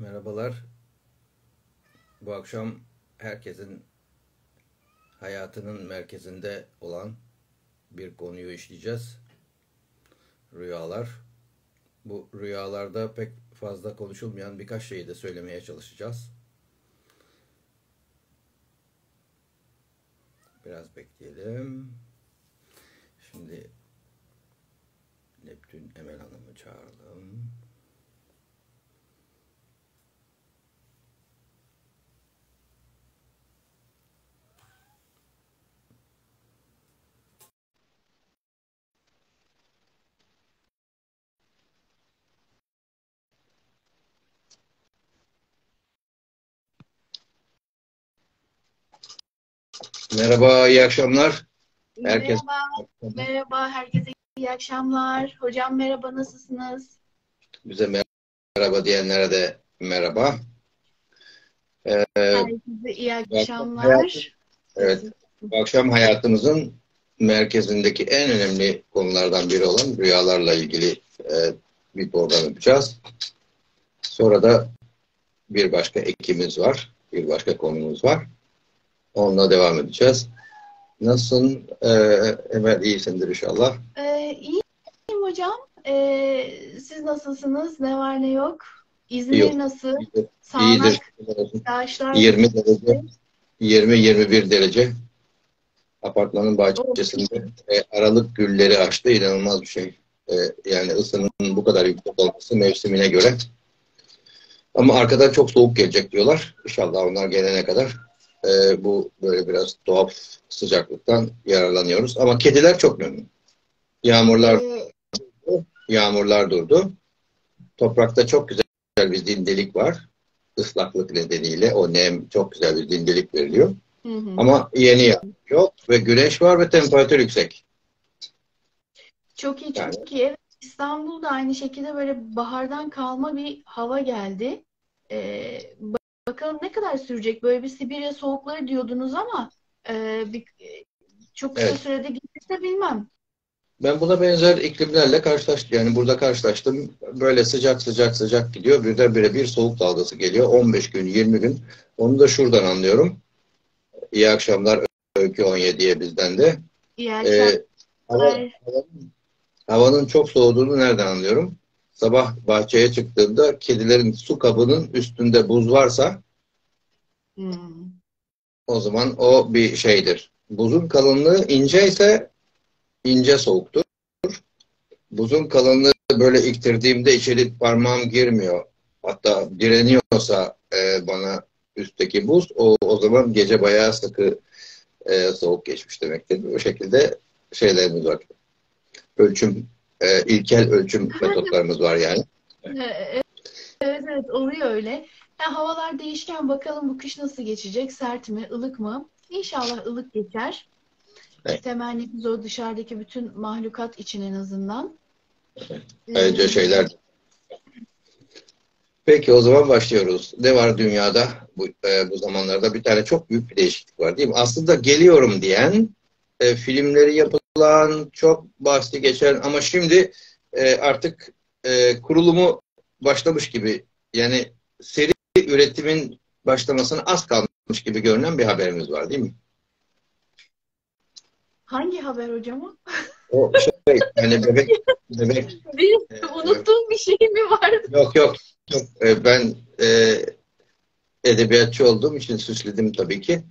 Merhabalar. Bu akşam herkesin hayatının merkezinde olan bir konuyu işleyeceğiz. Rüyalar. Bu rüyalarda pek fazla konuşulmayan birkaç şeyi de söylemeye çalışacağız. Biraz bekleyelim. Şimdi Neptün Emel Hanım'ı çağıralım. Merhaba, iyi akşamlar. Herkes Merhaba, merhaba. Herkese iyi akşamlar. Hocam merhaba, nasılsınız? bize merhaba diyenlere de merhaba. Ee, Herkese iyi akşamlar. evet, bu akşam hayatımızın merkezindeki en önemli konulardan biri olan rüyalarla ilgili e, bir program yapacağız. Sonra da bir başka ekimiz var, bir başka konumuz var. Onunla devam edeceğiz. Nasılsın? Ee, Emel iyisindir inşallah. Ee, iyiyim hocam. Ee, siz nasılsınız? Ne var ne yok? İzmir Yok. nasıl? İyidir. Sağanak, İyidir. yağışlar. 20 derece, 20-21 derece. Apartmanın bahçesinde e, aralık gülleri açtı. İnanılmaz bir şey. E, yani ısının bu kadar yüksek olması mevsimine göre. Ama arkadan çok soğuk gelecek diyorlar. İnşallah onlar gelene kadar e, bu böyle biraz tuhaf sıcaklıktan yararlanıyoruz. Ama kediler çok memnun. Yağmurlar Ee, yağmurlar durdu. Toprakta çok güzel bir dindelik var. Islaklık nedeniyle o nem çok güzel bir dindelik veriliyor. hı hı. Ama yeni yağmur yok ve güneş var ve temperatur yüksek. Çok iyi, Yani- çok iyi. Evet, İstanbul'da aynı şekilde böyle bahardan kalma bir hava geldi. Ee, bakalım ne kadar sürecek? Böyle bir Sibirya soğukları diyordunuz ama e, bir, çok kısa Evet. sürede gelirse bilmem. Ben buna benzer iklimlerle karşılaştım. Yani burada karşılaştım. Böyle sıcak sıcak sıcak gidiyor. Birdenbire bir soğuk dalgası geliyor. 15 gün, 20 gün. Onu da şuradan anlıyorum. İyi akşamlar Öykü 17'ye bizden de. İyi Ee, akşamlar. hava- havanın, havanın çok soğuduğunu nereden anlıyorum? Sabah bahçeye çıktığımda kedilerin su kabının üstünde buz varsa Hmm. o zaman o bir şeydir. Buzun kalınlığı ince ise ince soğuktur. Buzun kalınlığı böyle iktirdiğimde içeri parmağım girmiyor. Hatta direniyorsa e, bana üstteki buz o, o zaman gece bayağı sıkı e, soğuk geçmiş demektir. Bu şekilde şeylerimiz var. Ölçüm, e, ilkel ölçüm metotlarımız var yani. Evet evet oluyor öyle. Ya, havalar değişken bakalım bu kış nasıl geçecek? Sert mi, ılık mı? İnşallah ılık geçer. Evet. Temennimiz o dışarıdaki bütün mahlukat için en azından. Ayrıca Ee, şeyler. Peki o zaman başlıyoruz. Ne var dünyada bu, e, bu zamanlarda? Bir tane çok büyük bir değişiklik var değil mi? Aslında geliyorum diyen, e, filmleri yapılan, çok bahsi geçen ama şimdi e, artık e, kurulumu başlamış gibi yani seri üretimin başlamasına az kalmış gibi görünen bir haberimiz var değil mi? Hangi haber hocam o? O şey yani bebek bebek Benim Evet. unuttuğum bir şey mi vardı? Yok yok. yok. Ee, Ben e, edebiyatçı olduğum için süsledim tabii ki.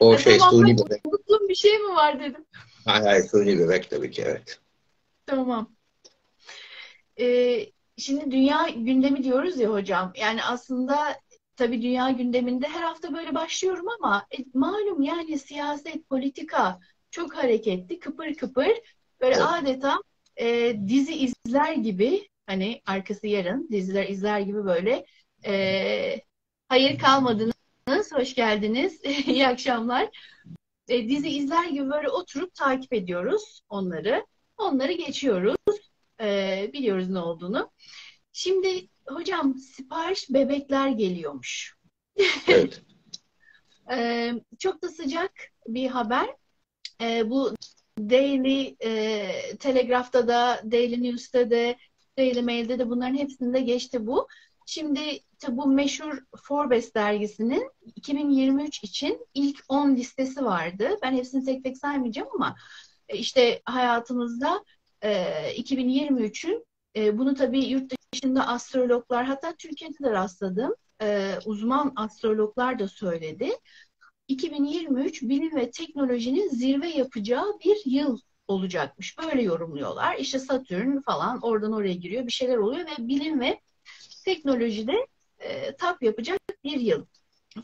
O E, şey tamam, suni bebek. Unuttuğum bir şey mi var dedim. Hayır hayır suni bebek tabii ki evet. Tamam. Ee, şimdi dünya gündemi diyoruz ya hocam. Yani aslında tabii dünya gündeminde her hafta böyle başlıyorum ama e, malum yani siyaset, politika çok hareketli, kıpır kıpır. Böyle Evet. adeta e, dizi izler gibi hani arkası yarın diziler izler gibi böyle e, hayır kalmadınız, hoş geldiniz, iyi akşamlar. E, dizi izler gibi böyle oturup takip ediyoruz onları. Onları geçiyoruz. Ee, biliyoruz ne olduğunu. Şimdi hocam sipariş bebekler geliyormuş. evet. Ee, çok da sıcak bir haber. Ee, bu Daily e, Telegraph'ta da, Daily News'ta da, Daily Mail'de de bunların hepsinde geçti bu. Şimdi işte bu meşhur Forbes dergisinin 2023 için ilk 10 listesi vardı. Ben hepsini tek tek saymayacağım ama e, işte hayatımızda e, 2023'ün e, bunu tabii yurt dışında astrologlar hatta Türkiye'de de rastladım. E, uzman astrologlar da söyledi. 2023 bilim ve teknolojinin zirve yapacağı bir yıl olacakmış. Böyle yorumluyorlar. İşte Satürn falan oradan oraya giriyor. Bir şeyler oluyor ve bilim ve teknolojide e, tap yapacak bir yıl.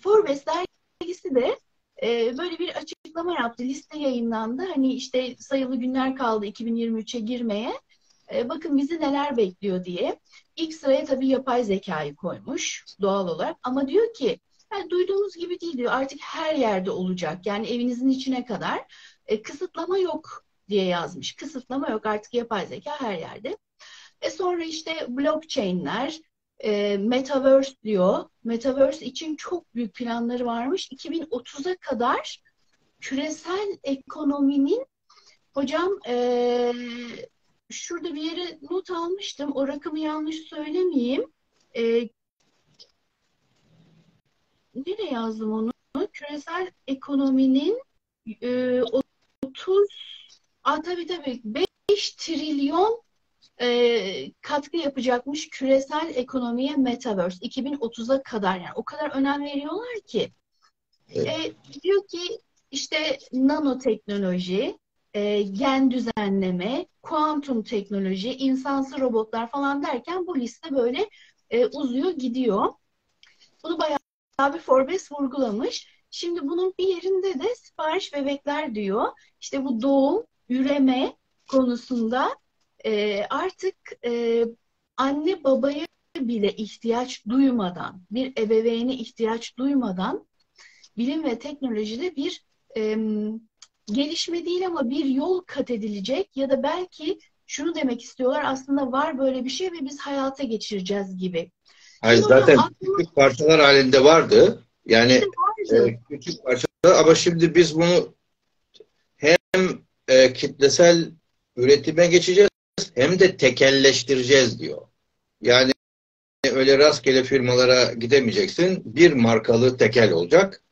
Forbes dergisi de e, böyle bir açıklama yaptı. Liste yayınlandı. Hani işte sayılı günler kaldı 2023'e girmeye. E, bakın bizi neler bekliyor diye. İlk sıraya tabii yapay zekayı koymuş doğal olarak. Ama diyor ki yani duyduğumuz gibi değil diyor. Artık her yerde olacak. Yani evinizin içine kadar e, kısıtlama yok diye yazmış. Kısıtlama yok artık yapay zeka her yerde. E sonra işte blockchain'ler, e, metaverse diyor. Metaverse için çok büyük planları varmış. 2030'a kadar küresel ekonominin hocam e, şurada bir yere not almıştım. O rakamı yanlış söylemeyeyim. E, nereye yazdım onu? Küresel ekonominin e, 30 Aa, tabii tabii 5 trilyon e, katkı yapacakmış küresel ekonomiye Metaverse 2030'a kadar yani o kadar önem veriyorlar ki evet. e, diyor ki işte nanoteknoloji, e, gen düzenleme, kuantum teknoloji, insansı robotlar falan derken bu liste böyle e, uzuyor gidiyor. Bunu bayağı bir Forbes vurgulamış. Şimdi bunun bir yerinde de sipariş bebekler diyor. İşte bu doğum, üreme konusunda e, artık e, anne babaya bile ihtiyaç duymadan, bir ebeveyne ihtiyaç duymadan bilim ve teknolojide bir e, gelişme değil ama bir yol kat edilecek ya da belki şunu demek istiyorlar aslında var böyle bir şey ve biz hayata geçireceğiz gibi. Hayır, zaten aklıma... küçük parçalar halinde vardı. Yani vardı. E, küçük parçalar ama şimdi biz bunu hem e, kitlesel üretime geçeceğiz hem de tekelleştireceğiz diyor. Yani öyle rastgele firmalara gidemeyeceksin. Bir markalı tekel olacak.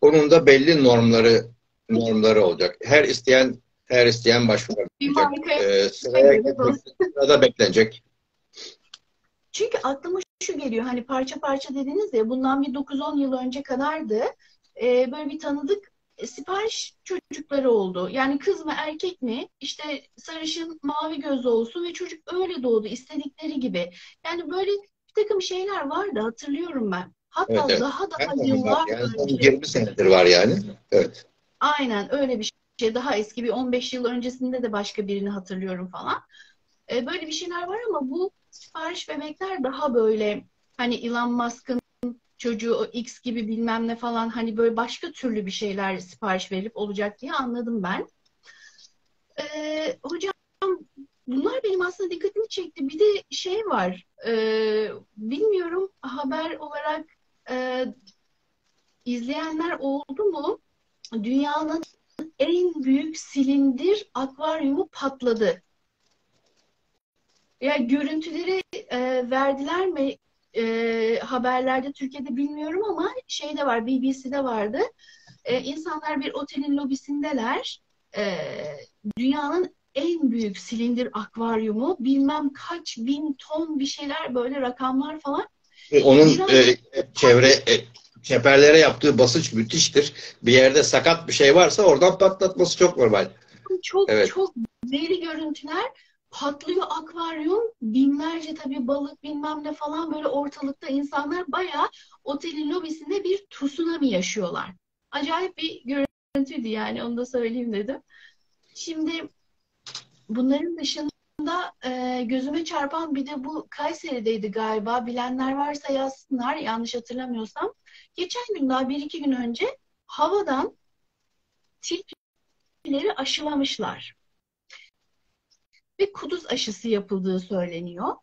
Onun da belli normları normları olacak. Her isteyen her isteyen başvurabilecek. Ee, sıraya sırada beklenecek. Çünkü aklıma şu geliyor hani parça parça dediniz ya bundan bir 9-10 yıl önce kadardı. Ee, böyle bir tanıdık e, sipariş çocukları oldu. Yani kız mı erkek mi işte sarışın mavi gözlü olsun ve çocuk öyle doğdu istedikleri gibi. Yani böyle bir takım şeyler vardı hatırlıyorum ben. Hatta evet, evet. daha daha yani yıllar yani önce. 20 senedir var yani. Evet. Aynen öyle bir şey. Daha eski bir 15 yıl öncesinde de başka birini hatırlıyorum falan. Ee, böyle bir şeyler var ama bu sipariş bebekler daha böyle hani Elon Musk'ın çocuğu X gibi bilmem ne falan hani böyle başka türlü bir şeyler sipariş verip olacak diye anladım ben. Ee, hocam bunlar benim aslında dikkatimi çekti. Bir de şey var e, bilmiyorum haber olarak e, izleyenler oldu mu? Dünyanın en büyük silindir akvaryumu patladı. Ya görüntüleri e, verdiler mi e, haberlerde Türkiye'de bilmiyorum ama şeyde var BBC'de vardı. E, insanlar bir otelin lobisindeler. E, dünyanın en büyük silindir akvaryumu bilmem kaç bin ton bir şeyler böyle rakamlar falan. E, onun Biraz... e, çevre e, çeperlere yaptığı basınç müthiştir. Bir yerde sakat bir şey varsa oradan patlatması çok normal. Çok evet. çok deli görüntüler patlıyor akvaryum binlerce tabii balık bilmem ne falan böyle ortalıkta insanlar bayağı otelin lobisinde bir tsunami yaşıyorlar. Acayip bir görüntüydü yani onu da söyleyeyim dedim. Şimdi bunların dışında e, gözüme çarpan bir de bu Kayseri'deydi galiba. Bilenler varsa yazsınlar yanlış hatırlamıyorsam. Geçen gün daha bir iki gün önce havadan tilkileri aşılamışlar ve kuduz aşısı yapıldığı söyleniyor.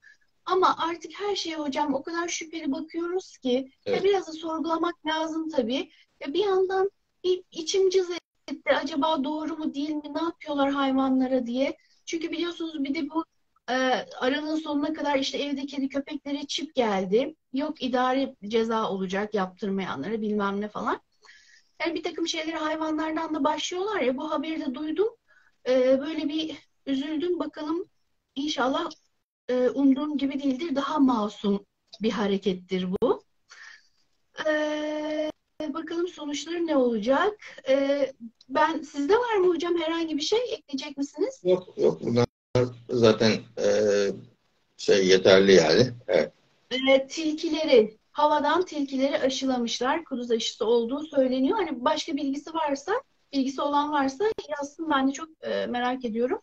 Ama artık her şeye hocam o kadar şüpheli bakıyoruz ki evet. biraz da sorgulamak lazım tabii. Ya bir yandan bir içim cız etti acaba doğru mu değil mi ne yapıyorlar hayvanlara diye. Çünkü biliyorsunuz bir de bu e, aralığın sonuna kadar işte evde kedi köpeklere çip geldi. Yok idari ceza olacak yaptırmayanlara bilmem ne falan. Yani bir takım şeyleri hayvanlardan da başlıyorlar ya bu haberi de duydum. E, böyle bir üzüldüm bakalım inşallah e, umduğum gibi değildir. Daha masum bir harekettir bu. E, bakalım sonuçları ne olacak? E, ben sizde var mı hocam herhangi bir şey ekleyecek misiniz? Yok yok bunlar zaten e, şey yeterli yani. Evet. E, tilkileri havadan tilkileri aşılamışlar. Kuduz aşısı olduğu söyleniyor. Hani başka bilgisi varsa, bilgisi olan varsa yazsın. Ben de çok e, merak ediyorum.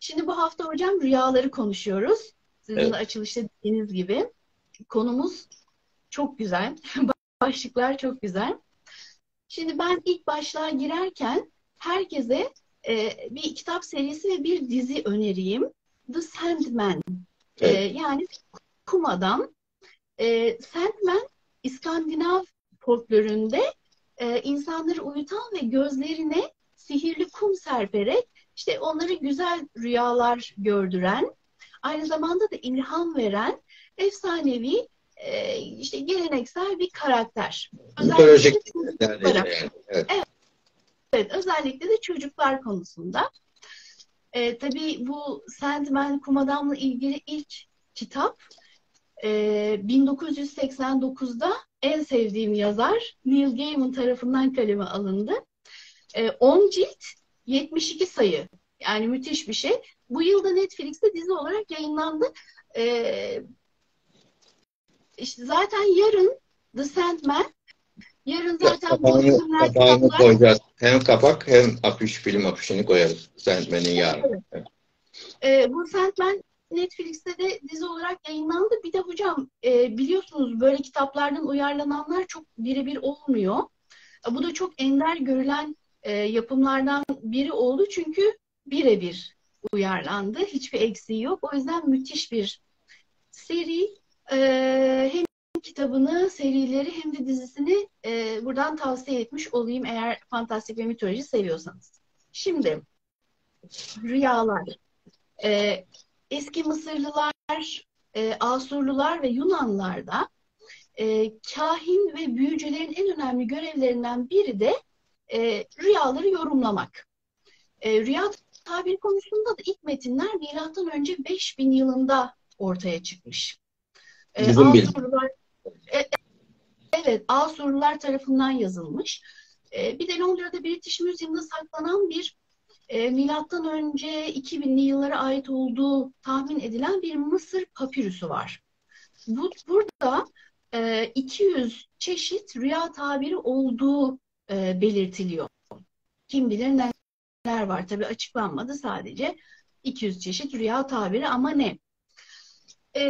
Şimdi bu hafta hocam rüyaları konuşuyoruz. Sizin evet. açılışta dediğiniz gibi. Konumuz çok güzel. Başlıklar çok güzel. Şimdi ben ilk başlığa girerken herkese e, bir kitap serisi ve bir dizi öneriyim. The Sandman. E, evet. E, yani kum adam. E, Sandman İskandinav folkloründe e, insanları uyutan ve gözlerine sihirli kum serperek işte onları güzel rüyalar gördüren, aynı zamanda da ilham veren efsanevi e, işte geleneksel bir karakter. Mitolojik yani. Evet. evet. Evet, özellikle de çocuklar konusunda. E, tabii bu Sandman Kum Adam'la ilgili ilk kitap e, 1989'da en sevdiğim yazar Neil Gaiman tarafından kaleme alındı. E, 10 cilt 72 sayı. Yani müthiş bir şey. Bu yılda Netflix'te dizi olarak yayınlandı. E, işte zaten yarın The Sandman yarın zaten kapağını, kapağını koyacağız. Hem kapak hem afiş, film afişini koyarız. Sandman'in yarın. Evet. E, bu Sandman Netflix'te de dizi olarak yayınlandı. Bir de hocam e, biliyorsunuz böyle kitaplardan uyarlananlar çok birebir olmuyor. Bu da çok ender görülen e, yapımlardan biri oldu çünkü birebir uyarlandı. Hiçbir eksiği yok. O yüzden müthiş bir seri. E, hem kitabını, serileri hem de dizisini e, buradan tavsiye etmiş olayım eğer fantastik ve mitoloji seviyorsanız. Şimdi rüyalar. E, eski Mısırlılar, e, Asurlular ve Yunanlarda e, kahin ve büyücülerin en önemli görevlerinden biri de e, rüyaları yorumlamak. E, rüya tabiri konusunda da ilk metinler milattan önce 5000 yılında ortaya çıkmış. E, Asurlular, e, evet, Asurlular tarafından yazılmış. E, bir de Londra'da British Museum'da saklanan bir e, milattan önce 2000'li yıllara ait olduğu tahmin edilen bir Mısır papirüsü var. Bu, burada e, 200 çeşit rüya tabiri olduğu e, belirtiliyor. Kim bilir neler var tabi açıklanmadı sadece 200 çeşit rüya tabiri ama ne? E,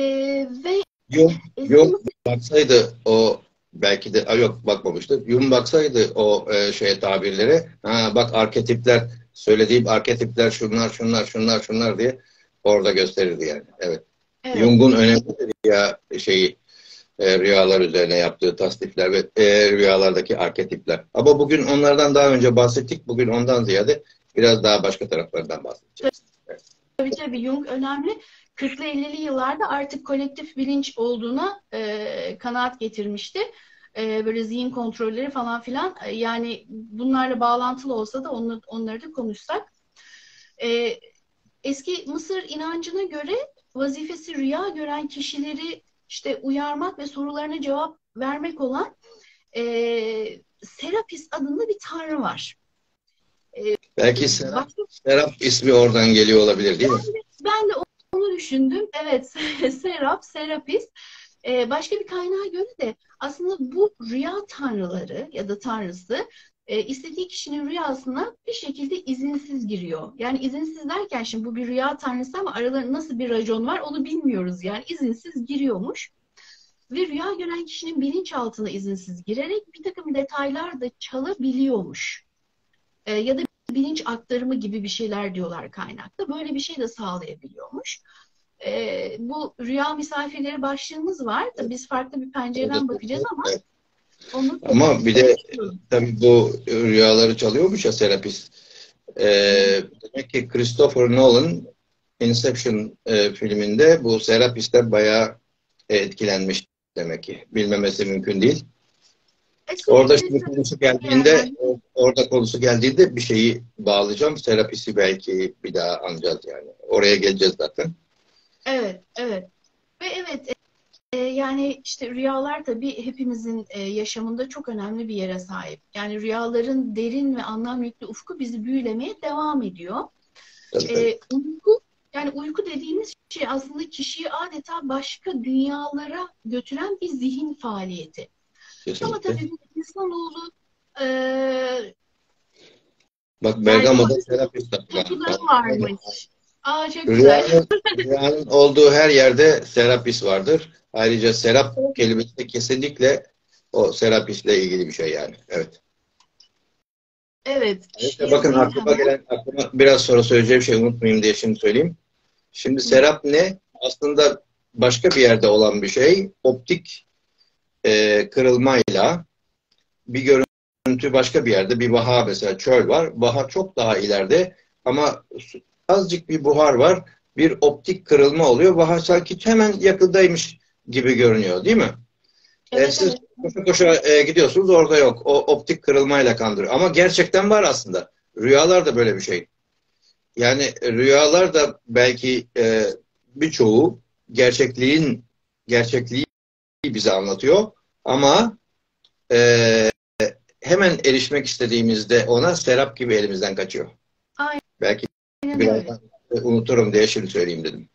ve yok, yok baksaydı o belki de yok bakmamıştı. Yum baksaydı o e, şeye tabirlere ha, bak arketipler söylediğim arketipler şunlar şunlar şunlar şunlar diye orada gösterirdi yani. Evet. evet. Jung'un önemli ya şeyi e, rüyalar üzerine yaptığı tasnifler ve e, rüyalardaki arketipler. Ama bugün onlardan daha önce bahsettik. Bugün ondan ziyade biraz daha başka taraflardan bahsedeceğiz. Evet. Tabii tabii Jung önemli. 40'lı 50'li yıllarda artık kolektif bilinç olduğuna e, kanaat getirmişti. E, böyle zihin kontrolleri falan filan. E, yani bunlarla bağlantılı olsa da onları, onları da konuşsak. E, eski Mısır inancına göre vazifesi rüya gören kişileri işte uyarmak ve sorularına cevap vermek olan e, Serapis adında bir tanrı var. E, Belki Serap, Serap ismi oradan geliyor olabilir değil mi? Ben de, ben de onu düşündüm. Evet, Serap, Serapis. Ee, başka bir kaynağa göre de aslında bu rüya tanrıları ya da tanrısı e, istediği kişinin rüyasına bir şekilde izinsiz giriyor. Yani izinsiz derken şimdi bu bir rüya tanrısı ama aralarında nasıl bir racon var onu bilmiyoruz. Yani izinsiz giriyormuş. Ve rüya gören kişinin bilinçaltına izinsiz girerek bir takım detaylar da çalabiliyormuş. E, ya da bilinç aktarımı gibi bir şeyler diyorlar kaynakta. Böyle bir şey de sağlayabiliyormuş. E, bu rüya misafirleri başlığımız var. Biz farklı bir pencereden bakacağız ama onu ama bir de tabii bu rüyaları çalıyormuş ya Serapis. Ee, demek ki Christopher Nolan Inception e, filminde bu Serapis bayağı e, etkilenmiş demek ki. Bilmemesi mümkün değil. E, orada şimdi konusu geldiğinde yani. orada konusu geldiğinde bir şeyi bağlayacağım. Serapisi belki bir daha anacağız yani. Oraya geleceğiz zaten. Evet, evet. Ve evet yani işte rüyalar tabii hepimizin e, yaşamında çok önemli bir yere sahip. Yani rüyaların derin ve anlam yüklü ufku bizi büyülemeye devam ediyor. Evet. E, uyku yani uyku dediğimiz şey aslında kişiyi adeta başka dünyalara götüren bir zihin faaliyeti. Kesinlikle. Ama tabii insanoğlu e, Bak Bergama'da terapist varmış. Aa, çok rüyanın, rüyanın olduğu her yerde serapis vardır. Ayrıca serap kelimesi de kesinlikle o serapisle ilgili bir şey yani. Evet. Evet. evet bakın aklıma gelen, aklıma biraz sonra söyleyeceğim şey unutmayayım diye şimdi söyleyeyim. Şimdi serap ne? Aslında başka bir yerde olan bir şey. Optik e, kırılmayla bir görüntü başka bir yerde. Bir baha mesela çöl var. Baha çok daha ileride ama azıcık bir buhar var. Bir optik kırılma oluyor. Baha sanki hemen yakındaymış gibi görünüyor değil mi? Evet, e, siz evet. koşa koşa e, gidiyorsunuz orada yok. O optik kırılmayla kandırıyor. Ama gerçekten var aslında. Rüyalar da böyle bir şey. Yani rüyalar da belki e, birçoğu gerçekliğin gerçekliği bize anlatıyor. Ama e, hemen erişmek istediğimizde ona serap gibi elimizden kaçıyor. Aynen. Belki birazdan unuturum diye şimdi söyleyeyim dedim.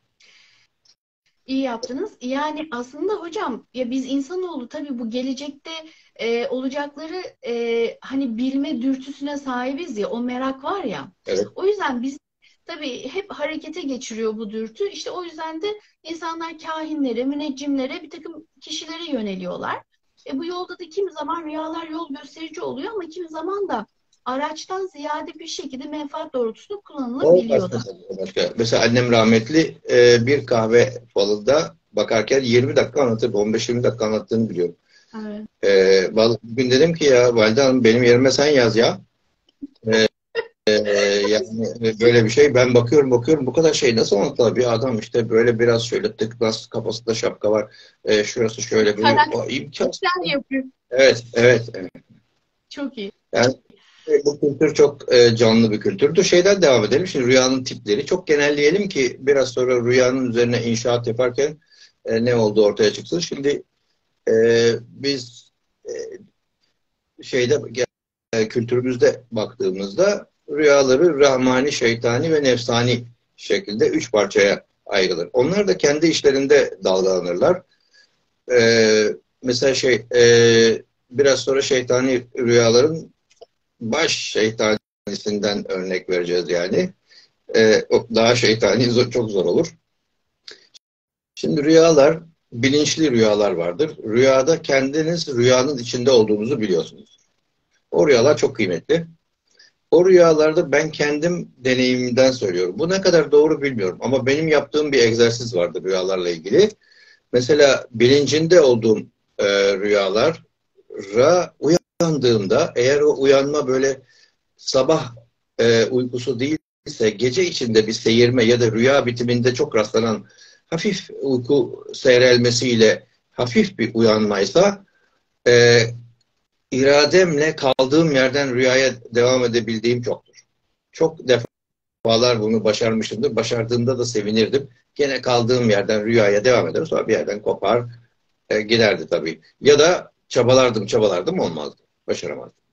İyi yaptınız. Yani aslında hocam ya biz insanoğlu tabii bu gelecekte e, olacakları e, hani bilme dürtüsüne sahibiz ya o merak var ya. Evet. O yüzden biz tabii hep harekete geçiriyor bu dürtü. İşte o yüzden de insanlar kahinlere, müneccimlere, bir takım kişilere yöneliyorlar. E, bu yolda da kimi zaman rüyalar yol gösterici oluyor ama kimi zaman da araçtan ziyade bir şekilde menfaat doğrultusunda kullanılabiliyor da. Başka. Mesela annem rahmetli e, bir kahve falında bakarken 20 dakika anlatır, 15-20 dakika anlattığını biliyorum. Evet. E, bugün dedim ki ya Valide Hanım benim yerime sen yaz ya. E, e, yani böyle bir şey. Ben bakıyorum bakıyorum bu kadar şey nasıl anlatılır bir adam işte böyle biraz şöyle tık nasıl kafasında şapka var. E, şurası şöyle bir imkansız. yapıyor. Evet, evet, evet. Çok iyi. Yani bu kültür çok e, canlı bir kültürdür. Şeyden devam edelim. Şimdi rüyanın tipleri. Çok genelleyelim ki biraz sonra rüyanın üzerine inşaat yaparken e, ne olduğu ortaya çıksın. Şimdi e, biz e, şeyde e, kültürümüzde baktığımızda rüyaları rahmani, şeytani ve nefsani şekilde üç parçaya ayrılır. Onlar da kendi işlerinde dalgalanırlar. Ee, mesela şey e, biraz sonra şeytani rüyaların baş şeytanisinden örnek vereceğiz yani. Ee, daha şeytani çok zor olur. Şimdi rüyalar, bilinçli rüyalar vardır. Rüyada kendiniz rüyanın içinde olduğunuzu biliyorsunuz. O rüyalar çok kıymetli. O rüyalarda ben kendim deneyimimden söylüyorum. Bu ne kadar doğru bilmiyorum ama benim yaptığım bir egzersiz vardı rüyalarla ilgili. Mesela bilincinde olduğum e, rüyalara uyandığımda eğer o uyanma böyle sabah e, uykusu değilse gece içinde bir seyirme ya da rüya bitiminde çok rastlanan hafif uyku seyrelmesiyle hafif bir uyanmaysa e, irademle kaldığım yerden rüyaya devam edebildiğim çoktur. Çok defalar bunu başarmışımdır. Başardığımda da sevinirdim. Gene kaldığım yerden rüyaya devam ederim. Sonra bir yerden kopar e, giderdi tabii. Ya da çabalardım çabalardım olmazdı. Başaramazdım.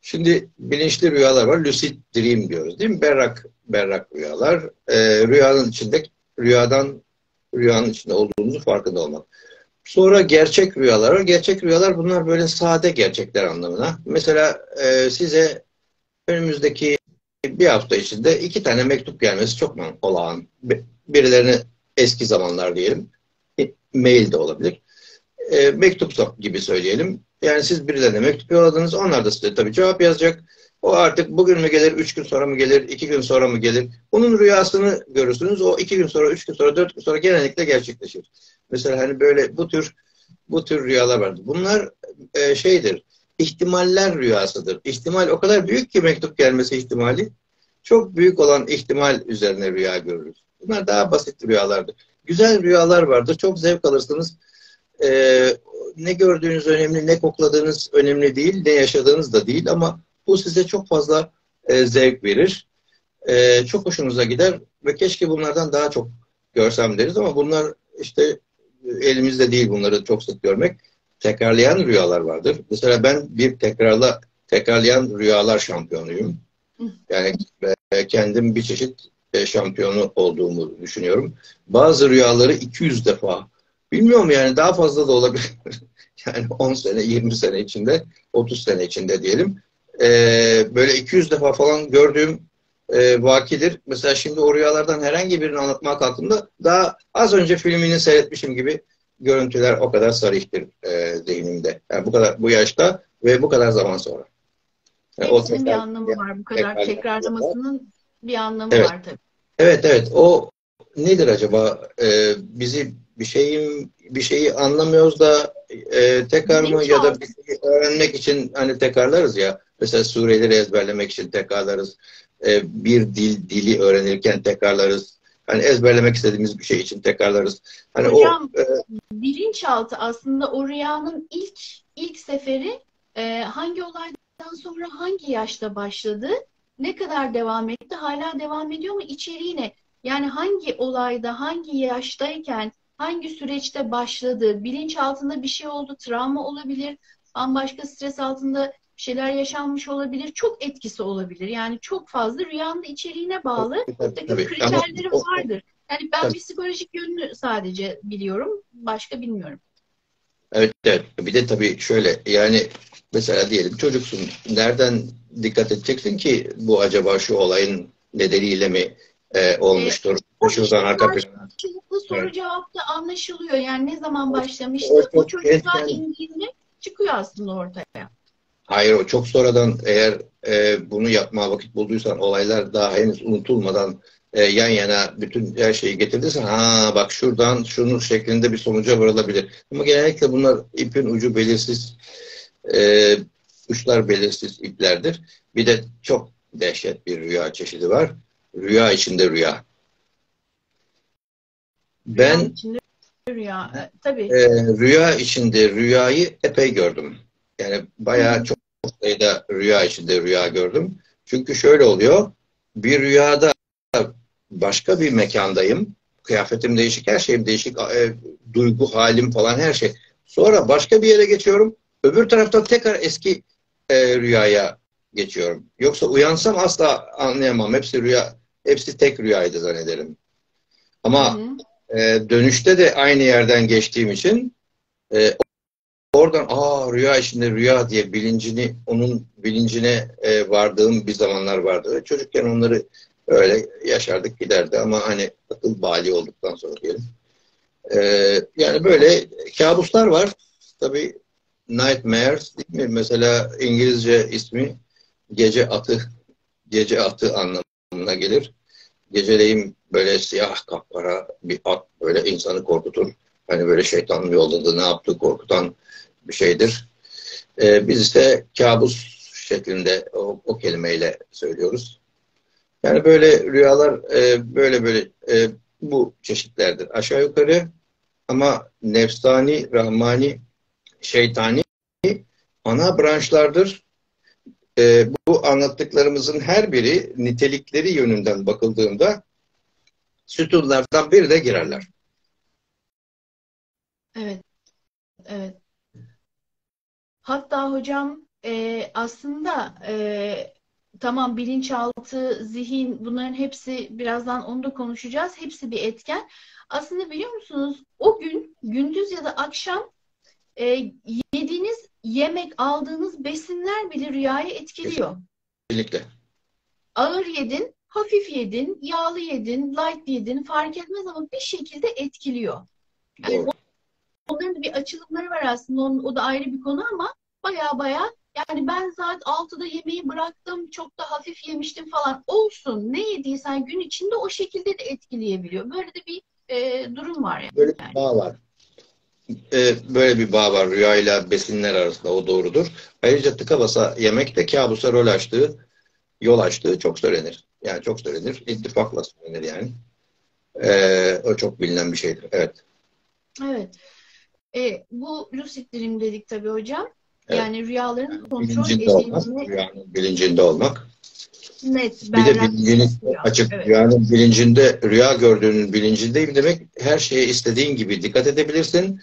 Şimdi bilinçli rüyalar var. Lucid dream diyoruz değil mi? Berrak, berrak rüyalar. E, rüyanın içinde rüyadan rüyanın içinde olduğumuzu farkında olmak. Sonra gerçek rüyalar var. Gerçek rüyalar bunlar böyle sade gerçekler anlamına. Mesela e, size önümüzdeki bir hafta içinde iki tane mektup gelmesi çok olağan. Birilerini eski zamanlar diyelim. Mail de olabilir. E, mektup gibi söyleyelim. Yani siz birilerine mektup yolladınız. Onlar da size tabii cevap yazacak. O artık bugün mü gelir, üç gün sonra mı gelir, iki gün sonra mı gelir? Bunun rüyasını görürsünüz. O iki gün sonra, üç gün sonra, dört gün sonra genellikle gerçekleşir. Mesela hani böyle bu tür bu tür rüyalar vardır. Bunlar e, şeydir, ihtimaller rüyasıdır. İhtimal o kadar büyük ki mektup gelmesi ihtimali. çok büyük olan ihtimal üzerine rüya görürüz. Bunlar daha basit rüyalardır. Güzel rüyalar vardır. Çok zevk alırsınız. Ee, ne gördüğünüz önemli, ne kokladığınız önemli değil, ne yaşadığınız da değil ama bu size çok fazla e, zevk verir. E, çok hoşunuza gider ve keşke bunlardan daha çok görsem deriz ama bunlar işte elimizde değil bunları çok sık görmek. Tekrarlayan rüyalar vardır. Mesela ben bir tekrarla tekrarlayan rüyalar şampiyonuyum. Yani e, kendim bir çeşit e, şampiyonu olduğumu düşünüyorum. Bazı rüyaları 200 defa. Bilmiyorum yani daha fazla da olabilir. yani 10 sene, 20 sene içinde, 30 sene içinde diyelim. Ee, böyle 200 defa falan gördüğüm e, vakidir. Mesela şimdi o rüyalardan herhangi birini anlatmaya kalktığımda daha az önce filmini seyretmişim gibi görüntüler o kadar sarıştır e, zihnimde. Yani bu kadar bu yaşta ve bu kadar zaman sonra. Yani Hepsinin bir anlamı var. Bu kadar tekrar tekrarlamasının bir anlamı evet. var tabii. Evet evet. O nedir acaba? Ee, bizi bir şeyin bir şeyi anlamıyoruz da e, tekrar mı ya da bir şeyi öğrenmek için hani tekrarlarız ya. Mesela sureleri ezberlemek için tekrarlarız. Ee, bir dil dili öğrenirken tekrarlarız. Hani ezberlemek istediğimiz bir şey için tekrarlarız. Hani Hocam o, e, bilinçaltı aslında o rüyanın ilk ilk seferi e, hangi olaydan sonra hangi yaşta başladı? Ne kadar devam etti? Hala devam ediyor mu? İçeriği ne? Yani hangi olayda, hangi yaştayken, hangi süreçte başladı? Bilinç altında bir şey oldu, travma olabilir, bambaşka stres altında bir şeyler yaşanmış olabilir. Çok etkisi olabilir. Yani çok fazla rüyanın içeriğine bağlı takım kriterleri vardır. Yani ben tabii. psikolojik yönünü sadece biliyorum. Başka bilmiyorum. Evet, evet. Bir de tabii şöyle yani mesela diyelim çocuksun. Nereden dikkat edeceksin ki bu acaba şu olayın nedeniyle mi e, olmuştur? E, Şuradan arka plana. soru evet. cevapta anlaşılıyor. Yani ne zaman başlamıştı? O, o çocuklar indiğinde çıkıyor aslında ortaya. Hayır o çok sonradan eğer e, bunu yapmaya vakit bulduysan olaylar daha henüz unutulmadan e, yan yana bütün her şeyi getirdiysen ha bak şuradan şunun şeklinde bir sonuca varılabilir. Ama genellikle bunlar ipin ucu belirsiz e, uçlar belirsiz iplerdir. Bir de çok dehşet bir rüya çeşidi var. Rüya içinde rüya. Ben rüya içinde rüya. E, tabii. E, rüya içinde rüyayı epey gördüm. Yani bayağı çok sayıda rüya içinde rüya gördüm. Çünkü şöyle oluyor. Bir rüyada başka bir mekandayım. Kıyafetim değişik, her şeyim değişik. E, duygu halim falan her şey. Sonra başka bir yere geçiyorum. Öbür tarafta tekrar eski e, rüyaya geçiyorum. Yoksa uyansam asla anlayamam. Hepsi rüya, hepsi tek rüyaydı zannederim. Ama hı hı. E, dönüşte de aynı yerden geçtiğim için e, oradan aa rüya içinde rüya diye bilincini onun bilincine e, vardığım bir zamanlar vardı. Çocukken onları öyle yaşardık giderdi ama hani akıl bali olduktan sonra diyelim. E, yani böyle kabuslar var. Tabii Nightmares değil mi? Mesela İngilizce ismi gece atı gece atı anlamına gelir. Geceleyin böyle siyah kapkara bir at böyle insanı korkutur. Hani böyle şeytanın yolladığı ne yaptığı korkutan bir şeydir. Ee, biz ise kabus şeklinde o, o kelimeyle söylüyoruz. Yani böyle rüyalar e, böyle böyle e, bu çeşitlerdir. Aşağı yukarı ama nefsani, rahmani, şeytani ana branşlardır. E, bu anlattıklarımızın her biri nitelikleri yönünden bakıldığında sütunlardan biri de girerler. Evet. Evet. Hatta hocam e, aslında e, tamam bilinçaltı, zihin bunların hepsi birazdan onu da konuşacağız. Hepsi bir etken. Aslında biliyor musunuz o gün gündüz ya da akşam e, yediğiniz yemek, aldığınız besinler bile rüyayı etkiliyor. Kesinlikle. Ağır yedin, hafif yedin, yağlı yedin, light yedin fark etmez ama bir şekilde etkiliyor. Yani Doğru. onların da bir açılımları var aslında. Onun, o da ayrı bir konu ama baya baya yani ben saat 6'da yemeği bıraktım, çok da hafif yemiştim falan. Olsun. Ne yediysen gün içinde o şekilde de etkileyebiliyor. Böyle de bir e, durum var yani. Böyle bir bağ var e, böyle bir bağ var rüyayla besinler arasında o doğrudur. Ayrıca tıka basa yemek de kabusa rol açtığı yol açtığı çok söylenir. Yani çok söylenir. İttifakla söylenir yani. Ee, o çok bilinen bir şeydir. Evet. Evet. E, bu lucid dream dedik tabii hocam. Evet. Yani rüyaların kontrol Bilincinde olmak, rüyanın bilincinde olmak. net, Bir de rüya. açık. Evet. Rüyanın bilincinde, rüya gördüğünün bilincindeyim demek her şeye istediğin gibi dikkat edebilirsin.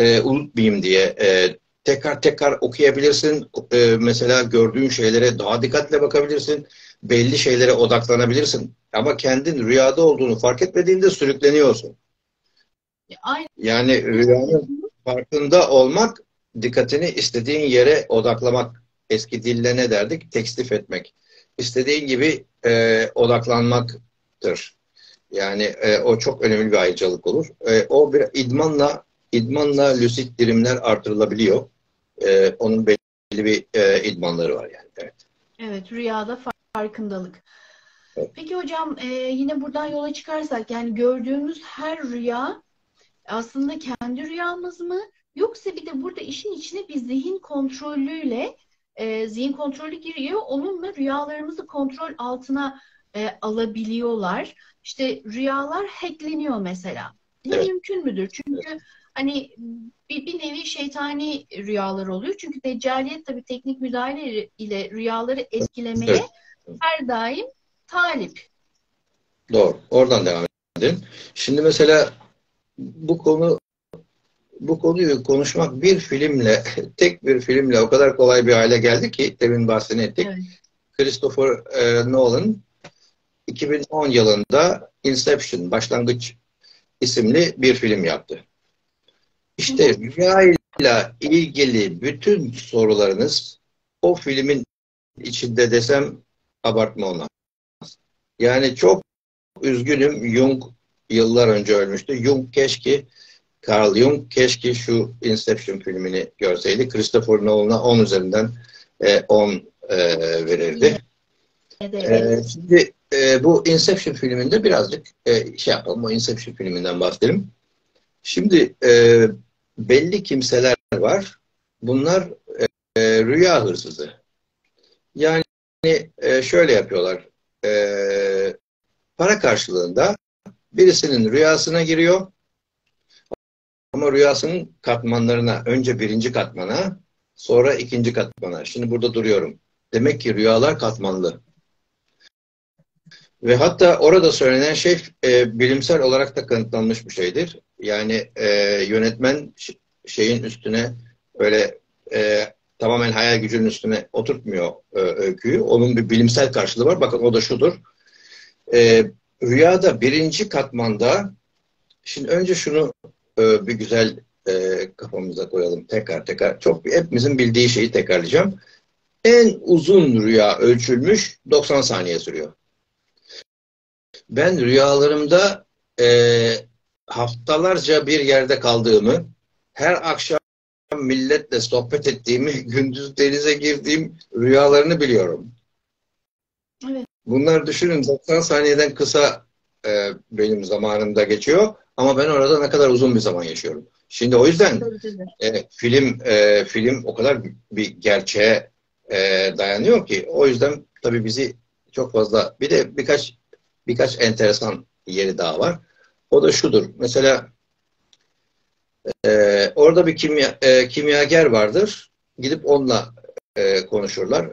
Ee, unutmayayım diye. Ee, tekrar tekrar okuyabilirsin. Ee, mesela gördüğün şeylere daha dikkatle bakabilirsin. Belli şeylere odaklanabilirsin. Ama kendin rüyada olduğunu fark etmediğinde sürükleniyorsun. Yani rüyanın farkında olmak, dikkatini istediğin yere odaklamak. Eski dille ne derdik? Tekstif etmek. İstediğin gibi e, odaklanmaktır. Yani e, o çok önemli bir ayrıcalık olur. E, o bir idmanla idmanla lucid dirimler artırılabiliyor. E, onun belli bir e, idmanları var yani. Evet. Evet, rüyada farkındalık. Evet. Peki hocam e, yine buradan yola çıkarsak yani gördüğümüz her rüya aslında kendi rüyamız mı? Yoksa bir de burada işin içine bir zihin kontrolüyle e, zihin kontrolü giriyor. Onunla rüyalarımızı kontrol altına e, alabiliyorlar. İşte rüyalar hackleniyor mesela. Bu Evet. mümkün müdür? Çünkü hani bir, bir nevi şeytani rüyalar oluyor. Çünkü deccaliyet tabii teknik müdahale ile rüyaları etkilemeye Evet. her daim talip. Doğru. Oradan devam edelim. Şimdi mesela bu konu bu konuyu konuşmak bir filmle, tek bir filmle o kadar kolay bir hale geldi ki demin bahsini ettik. Evet. Christopher e, Nolan 2010 yılında Inception, Başlangıç isimli bir film yaptı. İşte rüyayla ilgili bütün sorularınız o filmin içinde desem abartma olmaz. Yani çok üzgünüm Jung yıllar önce ölmüştü. Jung keşke Carl Jung keşke şu Inception filmini görseydi. Christopher Nolan'a 10 üzerinden e, 10 e, verirdi. Evet. Ee, şimdi e, bu Inception filminde birazcık e, şey yapalım. O Inception filminden bahsedelim. Şimdi e, belli kimseler var. Bunlar e, rüya hırsızı. Yani e, şöyle yapıyorlar. E, para karşılığında birisinin rüyasına giriyor. Ama rüyasının katmanlarına, önce birinci katmana, sonra ikinci katmana. Şimdi burada duruyorum. Demek ki rüyalar katmanlı. Ve hatta orada söylenen şey e, bilimsel olarak da kanıtlanmış bir şeydir. Yani e, yönetmen şeyin üstüne öyle e, tamamen hayal gücünün üstüne oturtmuyor e, öyküyü. Onun bir bilimsel karşılığı var. Bakın o da şudur. E, rüyada birinci katmanda şimdi önce şunu e, bir güzel e, kafamıza koyalım tekrar tekrar. Çok hepimizin bildiği şeyi tekrarlayacağım. En uzun rüya ölçülmüş 90 saniye sürüyor. Ben rüyalarımda e, haftalarca bir yerde kaldığımı, her akşam milletle sohbet ettiğimi, gündüz denize girdiğim rüyalarını biliyorum. Evet. Bunlar düşünün 90 saniyeden kısa e, benim zamanımda geçiyor ama ben orada ne kadar uzun bir zaman yaşıyorum. Şimdi o yüzden. Evet, film e, film o kadar bir gerçeğe e, dayanıyor ki o yüzden tabii bizi çok fazla bir de birkaç birkaç enteresan yeri daha var. O da şudur. Mesela e, orada bir kimya e, kimyager vardır. Gidip onunla e, konuşurlar.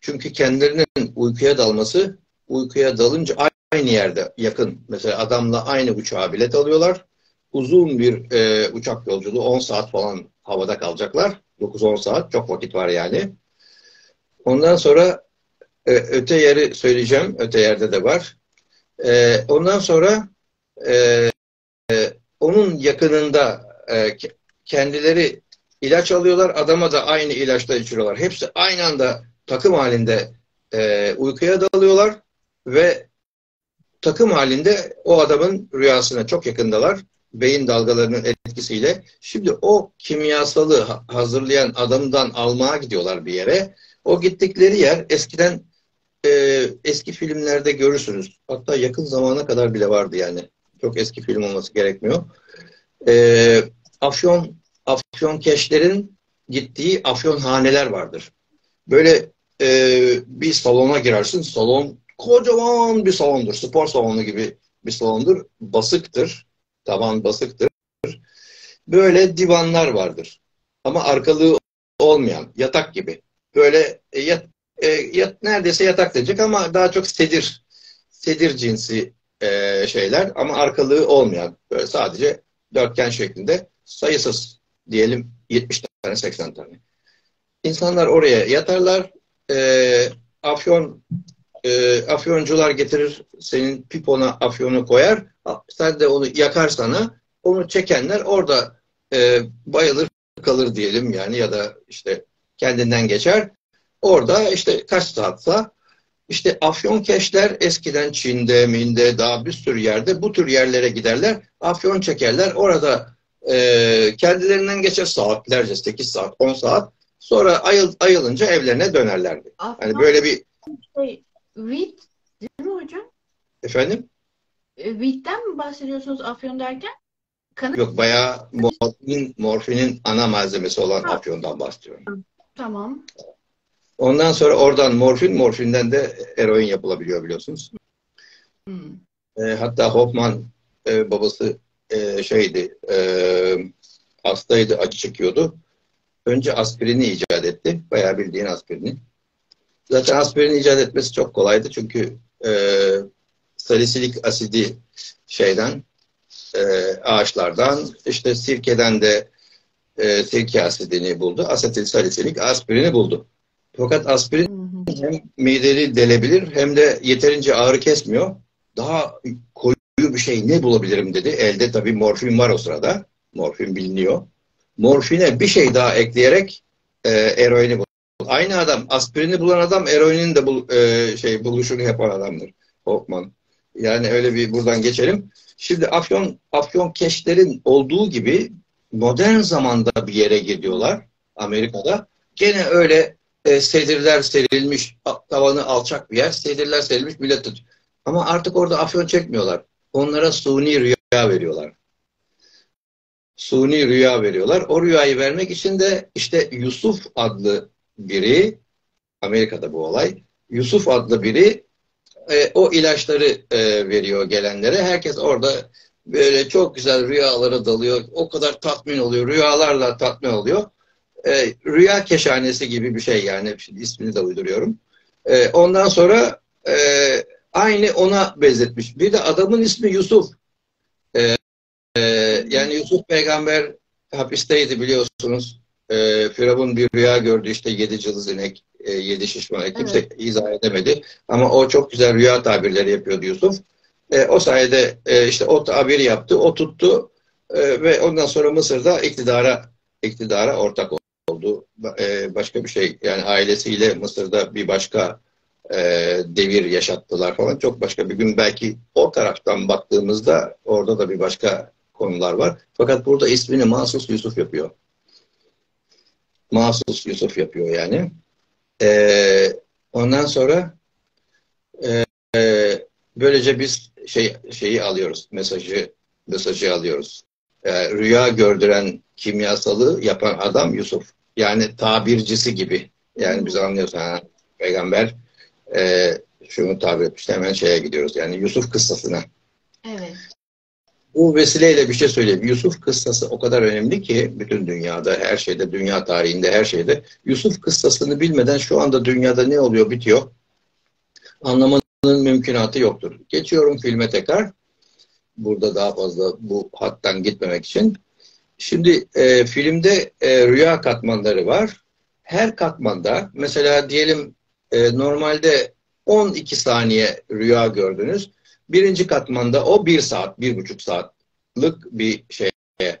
Çünkü kendilerinin uykuya dalması uykuya dalınca aynı yerde yakın mesela adamla aynı uçağa bilet alıyorlar uzun bir e, uçak yolculuğu 10 saat falan havada kalacaklar. 9-10 saat çok vakit var yani. Ondan sonra e, öte yeri söyleyeceğim. Öte yerde de var. E, ondan sonra e, e, onun yakınında e, kendileri ilaç alıyorlar. Adama da aynı ilaçla içiriyorlar. Hepsi aynı anda takım halinde e, uykuya dalıyorlar ve takım halinde o adamın rüyasına çok yakındalar beyin dalgalarının etkisiyle. Şimdi o kimyasalı hazırlayan adamdan almaya gidiyorlar bir yere. O gittikleri yer eskiden e, eski filmlerde görürsünüz. Hatta yakın zamana kadar bile vardı yani. Çok eski film olması gerekmiyor. E, afyon afyon keşlerin gittiği afyon haneler vardır. Böyle e, bir salona girersin. Salon kocaman bir salondur. Spor salonu gibi bir salondur. Basıktır. Tavan basıktır. Böyle divanlar vardır. Ama arkalığı olmayan, yatak gibi. Böyle e, yat, e, yat, neredeyse yatak diyecek ama daha çok sedir. Sedir cinsi e, şeyler ama arkalığı olmayan. Böyle sadece dörtgen şeklinde sayısız diyelim 70 tane 80 tane. İnsanlar oraya yatarlar. E, afyon e, afyoncular getirir senin pipona afyonu koyar. Sen de onu yakar sana. Onu çekenler orada e, bayılır kalır diyelim yani ya da işte kendinden geçer. Orada işte kaç saatsa işte afyon keşler eskiden Çin'de, Min'de daha bir sürü yerde bu tür yerlere giderler. Afyon çekerler. Orada e, kendilerinden geçer saatlerce 8 saat 10 saat sonra ayıl, ayılınca evlerine dönerlerdi. Afyon Hani böyle bir şey, wheat değil mi hocam? efendim Wheat'ten mi bahsediyorsunuz afyon derken? Kanı yok bayağı morfinin, morfinin ana malzemesi olan Ha. afyondan bahsediyorum. tamam. Ondan sonra oradan morfin, morfinden de eroin yapılabiliyor biliyorsunuz. Hmm. E, hatta Hoffman e, babası e, şeydi, e, hastaydı, acı çekiyordu. Önce aspirini icat etti. Bayağı bildiğin aspirini. Zaten aspirini icat etmesi çok kolaydı çünkü e, salisilik asidi şeyden, e, ağaçlardan, işte sirkeden de e, sirke asidini buldu. Asetil salisilik aspirini buldu. Fakat aspirin hem mideni delebilir hem de yeterince ağrı kesmiyor. Daha koyu bir şey ne bulabilirim dedi. Elde tabii morfin var o sırada. Morfin biliniyor. Morfine bir şey daha ekleyerek e, eroini buldu. Aynı adam aspirini bulan adam eroinin de bul, e, şey buluşunu yapan adamdır. Hoffman. Yani öyle bir buradan geçelim. Şimdi afyon afyon keşlerin olduğu gibi modern zamanda bir yere gidiyorlar Amerika'da. Gene öyle e, sedirler serilmiş, tavanı alçak bir yer, sedirler serilmiş millet tut. Ama artık orada afyon çekmiyorlar. Onlara suni rüya veriyorlar. Suni rüya veriyorlar. O rüyayı vermek için de işte Yusuf adlı biri, Amerika'da bu olay, Yusuf adlı biri e, o ilaçları e, veriyor gelenlere. Herkes orada böyle çok güzel rüyalara dalıyor. O kadar tatmin oluyor. Rüyalarla tatmin oluyor e, rüya keşanesi gibi bir şey yani şimdi ismini de uyduruyorum. E, ondan sonra e, aynı ona benzetmiş. Bir de adamın ismi Yusuf. E, e, yani Yusuf peygamber hapisteydi biliyorsunuz. E, Firavun bir rüya gördü işte yedi cılız inek, e, yedi şişman. Kimse izah edemedi. Ama o çok güzel rüya tabirleri yapıyordu Yusuf. E, o sayede e, işte o tabiri yaptı, o tuttu e, ve ondan sonra Mısır'da iktidara iktidara ortak oldu. Ee, başka bir şey yani ailesiyle Mısır'da bir başka e, devir yaşattılar falan. Çok başka bir gün belki o taraftan baktığımızda orada da bir başka konular var. Fakat burada ismini Mahsus Yusuf yapıyor. Mahsus Yusuf yapıyor yani. Ee, ondan sonra e, e, böylece biz şey şeyi alıyoruz. Mesajı mesajı alıyoruz. Ee, rüya gördüren kimyasalı yapan adam Yusuf. Yani tabircisi gibi. Yani biz anlıyoruz. Ha, peygamber e, şunu tabir etmiş. Hemen şeye gidiyoruz. Yani Yusuf kıssasına. Evet. Bu vesileyle bir şey söyleyeyim. Yusuf kıssası o kadar önemli ki bütün dünyada, her şeyde, dünya tarihinde, her şeyde. Yusuf kıssasını bilmeden şu anda dünyada ne oluyor, bitiyor. Anlamanın mümkünatı yoktur. Geçiyorum filme tekrar. Burada daha fazla bu hattan gitmemek için. Şimdi e, filmde e, rüya katmanları var. Her katmanda mesela diyelim e, normalde 12 saniye rüya gördünüz. Birinci katmanda o bir saat, bir buçuk saatlik bir şeye,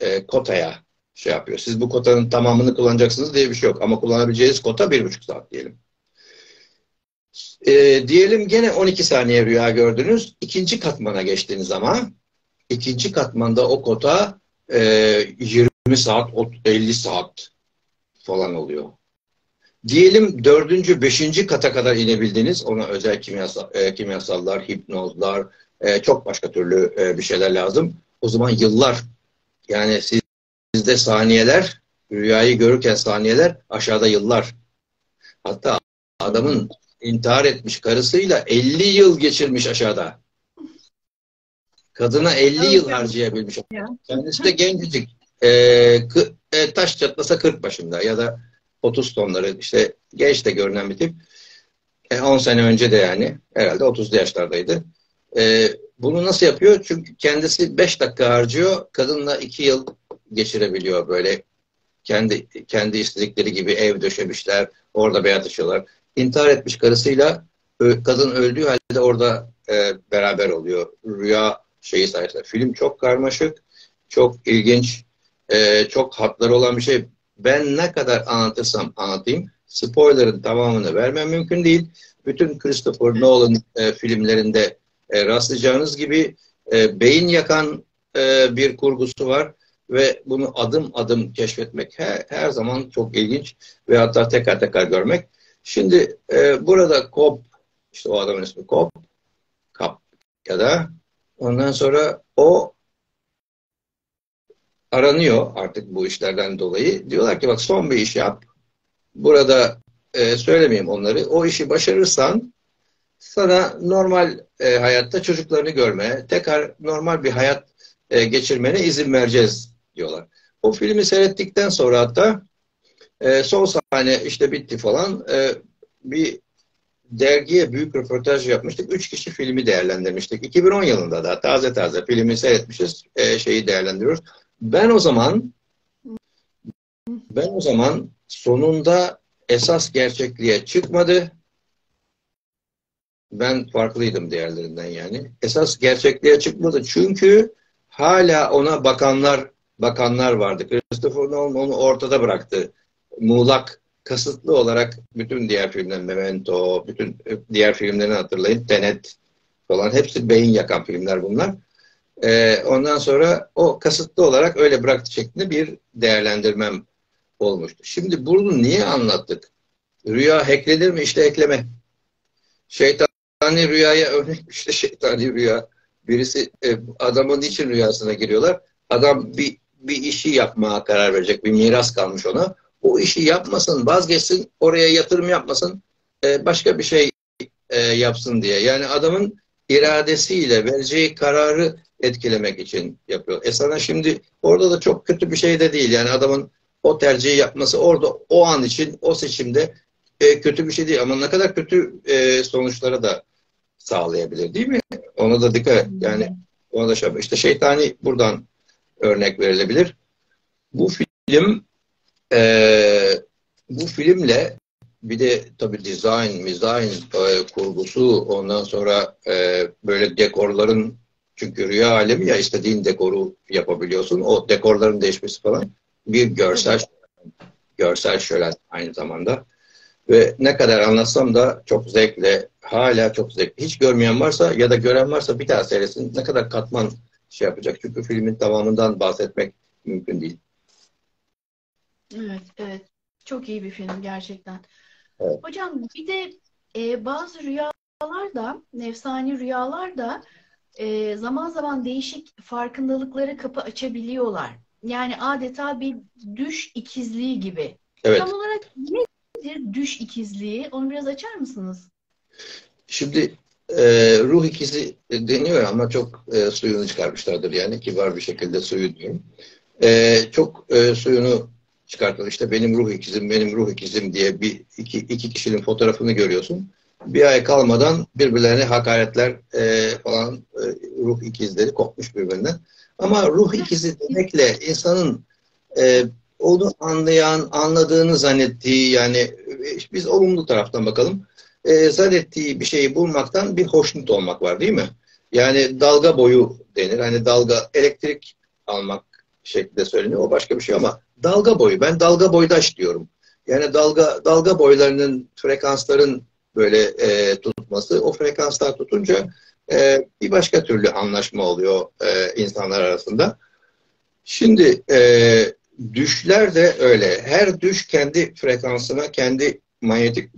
e, kotaya şey yapıyor. Siz bu kotanın tamamını kullanacaksınız diye bir şey yok. Ama kullanabileceğiniz kota bir buçuk saat diyelim. E, diyelim gene 12 saniye rüya gördünüz. İkinci katmana geçtiğiniz zaman ikinci katmanda o kota e, 20 saat, 50 saat falan oluyor. Diyelim dördüncü, beşinci kata kadar inebildiniz. Ona özel kimyasal, e, kimyasallar, hipnozlar, e, çok başka türlü e, bir şeyler lazım. O zaman yıllar, yani siz, sizde saniyeler, rüyayı görürken saniyeler, aşağıda yıllar. Hatta adamın intihar etmiş karısıyla 50 yıl geçirmiş aşağıda. Kadına 50 Evet. yıl harcayabilmiş. Ya. Kendisi de gencecik. Kı- e, taş çatlasa 40 başında ya da 30 tonları işte genç de görünen bir tip. E, 10 sene önce de yani herhalde 30'lu yaşlardaydı. E, bunu nasıl yapıyor? Çünkü kendisi 5 dakika harcıyor. Kadınla 2 yıl geçirebiliyor böyle kendi kendi istedikleri gibi ev döşemişler. Orada beyat açıyorlar. İntihar etmiş karısıyla kadın öldüğü halde orada e, beraber oluyor. Rüya şeyi sayesinde. Film çok karmaşık, çok ilginç, e, çok hatları olan bir şey. Ben ne kadar anlatırsam anlatayım, spoiler'ın tamamını vermem mümkün değil. Bütün Christopher Nolan e, filmlerinde e, rastlayacağınız gibi e, beyin yakan e, bir kurgusu var ve bunu adım adım keşfetmek her, her zaman çok ilginç ve hatta tekrar tekrar görmek. Şimdi e, burada Cobb, işte o adamın ismi Cobb, Kap ya da ondan sonra o aranıyor artık bu işlerden dolayı. Diyorlar ki bak son bir iş yap. Burada e, söylemeyeyim onları. O işi başarırsan sana normal e, hayatta çocuklarını görmeye, tekrar normal bir hayat e, geçirmene izin vereceğiz diyorlar. O filmi seyrettikten sonra hatta e, son sahne işte bitti falan e, bir dergiye büyük röportaj yapmıştık. Üç kişi filmi değerlendirmiştik. 2010 yılında da taze taze filmi seyretmişiz. E, şeyi değerlendiriyoruz. Ben o zaman ben o zaman sonunda esas gerçekliğe çıkmadı. Ben farklıydım diğerlerinden yani. Esas gerçekliğe çıkmadı. Çünkü hala ona bakanlar bakanlar vardı. Christopher Nolan onu ortada bıraktı. Muğlak kasıtlı olarak bütün diğer filmler Memento, bütün diğer filmlerini hatırlayın. Tenet falan hepsi beyin yakan filmler bunlar. Ee, ondan sonra o kasıtlı olarak öyle bıraktı şeklinde bir değerlendirmem olmuştu. Şimdi bunu niye anlattık? Rüya hacklenir mi? İşte ekleme. Şeytani rüyaya örnek işte şeytani rüya. Birisi e, adamın için rüyasına giriyorlar. Adam bir bir işi yapmaya karar verecek. Bir miras kalmış ona. O işi yapmasın, vazgeçsin, oraya yatırım yapmasın, e, başka bir şey e, yapsın diye. Yani adamın iradesiyle vereceği kararı etkilemek için yapıyor. E sana şimdi orada da çok kötü bir şey de değil. Yani adamın o tercihi yapması orada o an için o seçimde e, kötü bir şey değil. Ama ne kadar kötü e, sonuçlara da sağlayabilir değil mi? Ona da dikkat yani ona da şey işte şeytani buradan örnek verilebilir. Bu film e, bu filmle bir de tabii design, mizayn, e, kurgusu ondan sonra e, böyle dekorların çünkü rüya alemi ya istediğin dekoru yapabiliyorsun. O dekorların değişmesi falan bir görsel görsel şölen aynı zamanda. Ve ne kadar anlatsam da çok zevkle, hala çok zevkli. Hiç görmeyen varsa ya da gören varsa bir daha seyretsin. Ne kadar katman şey yapacak. Çünkü filmin tamamından bahsetmek mümkün değil. Evet, evet. Çok iyi bir film gerçekten. Evet. Hocam bir de e, bazı rüyalar da, nefsani rüyalar da e, zaman zaman değişik farkındalıklara kapı açabiliyorlar. Yani adeta bir düş ikizliği gibi. Evet. Tam olarak nedir düş ikizliği? Onu biraz açar mısınız? Şimdi e, ruh ikizi deniyor ama çok e, suyunu çıkarmışlardır yani kibar bir şekilde suyu diyorum. E, çok e, suyunu çıkartıyor. İşte benim ruh ikizim, benim ruh ikizim diye bir iki, iki kişinin fotoğrafını görüyorsun. Bir ay kalmadan birbirlerine hakaretler e, falan e, ruh ikizleri kopmuş birbirinden. Ama ruh ikizi demekle insanın e, onu anlayan, anladığını zannettiği yani e, biz olumlu taraftan bakalım. E, zannettiği bir şeyi bulmaktan bir hoşnut olmak var değil mi? Yani dalga boyu denir. Hani dalga elektrik almak şeklinde söyleniyor. O başka bir şey ama dalga boyu. Ben dalga boydaş diyorum. Yani dalga dalga boylarının frekansların böyle e, tutması. O frekanslar tutunca e, bir başka türlü anlaşma oluyor e, insanlar arasında. Şimdi e, düşler de öyle. Her düş kendi frekansına, kendi manyetik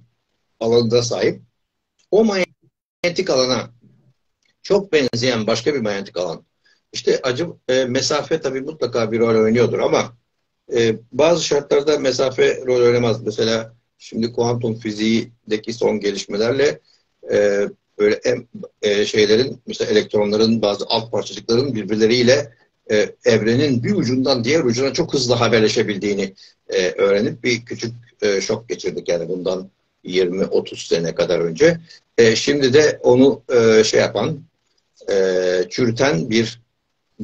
alanında sahip. O manyetik alana çok benzeyen başka bir manyetik alan. İşte acı e, mesafe tabii mutlaka bir rol oynuyordur ama e, bazı şartlarda mesafe rol oynamaz. Mesela Şimdi kuantum fiziğindeki son gelişmelerle e, böyle em, e, şeylerin mesela elektronların bazı alt parçacıkların birbirleriyle e, evrenin bir ucundan diğer ucuna çok hızlı haberleşebildiğini e, öğrenip bir küçük e, şok geçirdik yani bundan 20-30 sene kadar önce. E, şimdi de onu e, şey yapan, e, çürüten bir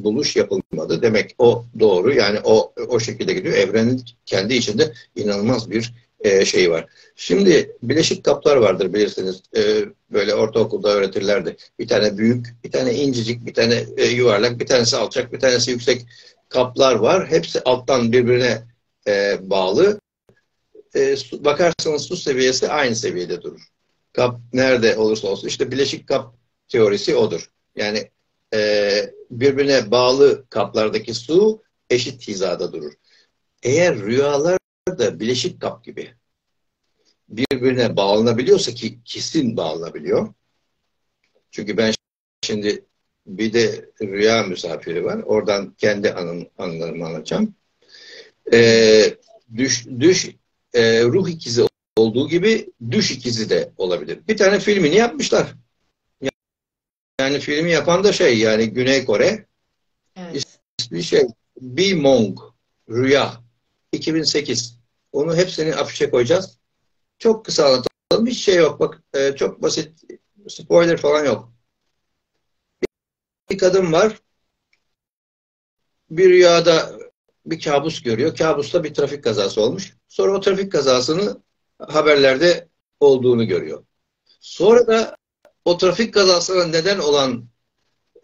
buluş yapılmadı. Demek o doğru. Yani o o şekilde gidiyor. Evrenin kendi içinde inanılmaz bir e, şey var. Şimdi bileşik kaplar vardır bilirsiniz. E, böyle ortaokulda öğretirlerdi. Bir tane büyük, bir tane incecik, bir tane e, yuvarlak, bir tanesi alçak, bir tanesi yüksek kaplar var. Hepsi alttan birbirine e, bağlı. E, su, bakarsanız su seviyesi aynı seviyede durur. Kap nerede olursa olsun. işte bileşik kap teorisi odur. Yani e, birbirine bağlı kaplardaki su eşit hizada durur. Eğer rüyalar da bileşik kap gibi birbirine bağlanabiliyorsa ki kesin bağlanabiliyor. Çünkü ben şimdi bir de rüya misafiri var. Oradan kendi anım, anılarımı anlatacağım. Ee, düş, düş e, ruh ikizi olduğu gibi düş ikizi de olabilir. Bir tane filmini yapmışlar. Yani filmi yapan da şey yani Güney Kore. Evet. İsmi şey Be Mong Rüya 2008. Onu hepsini afişe koyacağız. Çok kısa anlatalım. Hiç şey yok. Bak e, çok basit. Spoiler falan yok. Bir kadın var. Bir rüyada bir kabus görüyor. Kabusta bir trafik kazası olmuş. Sonra o trafik kazasını haberlerde olduğunu görüyor. Sonra da o trafik kazasına neden olan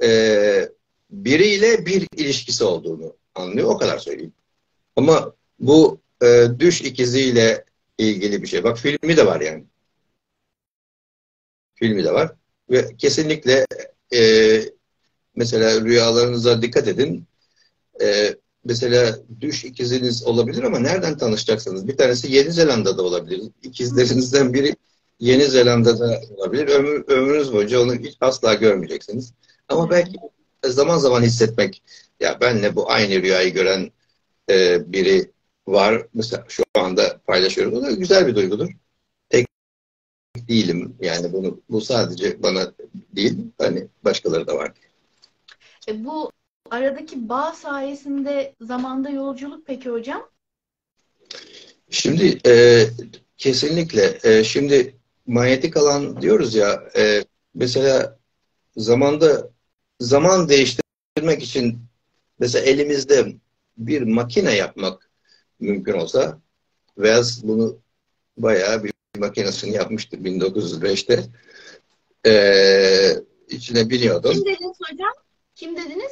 e, biriyle bir ilişkisi olduğunu anlıyor. O kadar söyleyeyim. Ama bu e, düş ikiziyle ilgili bir şey. Bak filmi de var yani. Filmi de var. Ve kesinlikle e, mesela rüyalarınıza dikkat edin. E, mesela düş ikiziniz olabilir ama nereden tanışacaksınız? Bir tanesi Yeni Zelanda'da olabilir. İkizlerinizden biri Yeni Zelanda'da olabilir. Ömür, ömrünüz boyunca onu hiç asla görmeyeceksiniz. Ama belki zaman zaman hissetmek ya benle bu aynı rüyayı gören e, biri var. Mesela şu anda paylaşıyoruz. O da güzel bir duygudur. Tek değilim. Yani bunu bu sadece bana değil. Hani başkaları da var. E, bu aradaki bağ sayesinde zamanda yolculuk peki hocam? Şimdi e, kesinlikle. E, şimdi manyetik alan diyoruz ya e, mesela zamanda zaman değiştirmek için mesela elimizde bir makine yapmak mümkün olsa Wells bunu bayağı bir makinesini yapmıştı 1905'te. Ee, içine biniyordum. Kim dediniz hocam? Kim dediniz?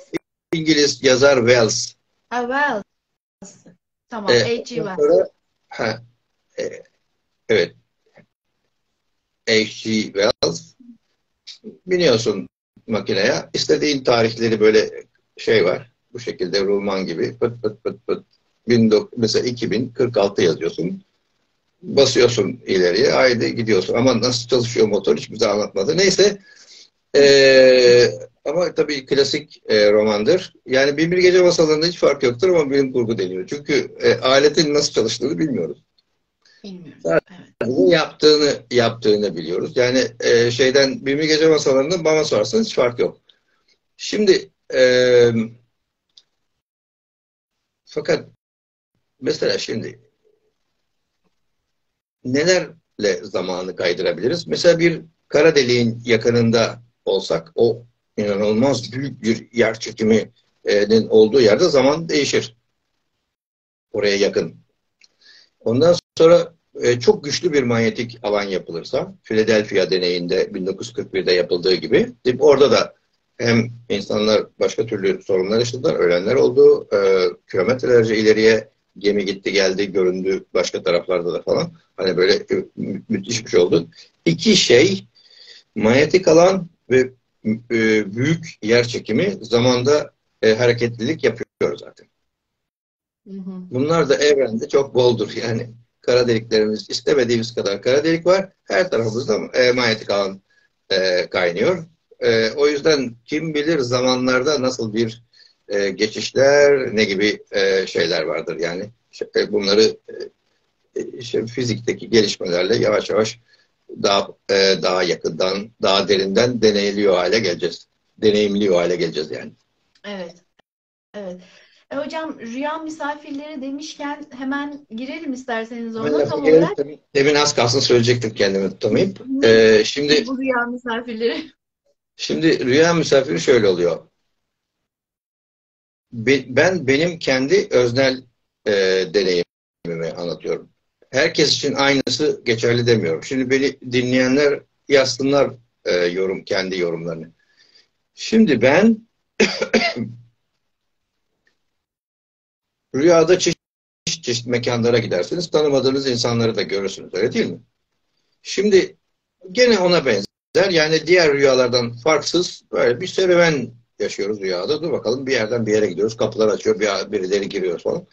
İngiliz yazar Wells. Ha Wells. Tamam. Ee, H.G. Wells. Sonra, ha, e, evet. H.G. Wells. Biniyorsun makineye. İstediğin tarihleri böyle şey var. Bu şekilde rulman gibi pıt pıt pıt pıt mesela 2046 yazıyorsun. Basıyorsun ileriye. Haydi gidiyorsun. Ama nasıl çalışıyor motor hiç bize anlatmadı. Neyse. Ee, ama tabii klasik e, romandır. Yani Binbir Gece Masalarında hiç fark yoktur ama bilim kurgu deniyor. Çünkü e, aletin nasıl çalıştığını bilmiyoruz. Bilmiyoruz. Evet. yaptığını yaptığını biliyoruz. Yani e, şeyden Binbir Gece Masalarında bana sorarsanız hiç fark yok. Şimdi e, fakat Mesela şimdi nelerle zamanı kaydırabiliriz? Mesela bir kara deliğin yakınında olsak o inanılmaz büyük bir yer çekiminin olduğu yerde zaman değişir. Oraya yakın. Ondan sonra e, çok güçlü bir manyetik alan yapılırsa Philadelphia deneyinde 1941'de yapıldığı gibi orada da hem insanlar başka türlü sorunlar yaşadılar, ölenler oldu, e, kilometrelerce ileriye gemi gitti geldi göründü başka taraflarda da falan. Hani böyle e, müthiş bir şey oldu. İki şey manyetik alan ve e, büyük yer çekimi zamanda e, hareketlilik yapıyor zaten. Hı hı. Bunlar da evrende çok boldur. Yani kara deliklerimiz istemediğimiz kadar kara delik var. Her tarafımızda e, manyetik alan e, kaynıyor. E, o yüzden kim bilir zamanlarda nasıl bir e, geçişler ne gibi e, şeyler vardır yani. E, bunları e, işte fizikteki gelişmelerle yavaş yavaş daha e, daha yakından, daha derinden deneyliyor hale geleceğiz. Deneyimliyor hale geleceğiz yani. Evet. Evet. E, hocam rüya misafirleri demişken hemen girelim isterseniz ona Ben tam olarak. demin, demin az kalsın söyleyecektim kendimi tutamayıp. Ee, şimdi Bu rüya misafirleri. şimdi rüya misafiri şöyle oluyor. Be- ben benim kendi öznel e, deneyimimi anlatıyorum. Herkes için aynısı geçerli demiyorum. Şimdi beni dinleyenler yazsınlar e, yorum kendi yorumlarını. Şimdi ben rüyada çeşit çeşit mekanlara gidersiniz. Tanımadığınız insanları da görürsünüz. Öyle değil mi? Şimdi gene ona benzer. Yani diğer rüyalardan farksız böyle bir serüven yaşıyoruz rüyada. Dur bakalım bir yerden bir yere gidiyoruz. Kapılar açıyor, bir, birileri giriyor falan.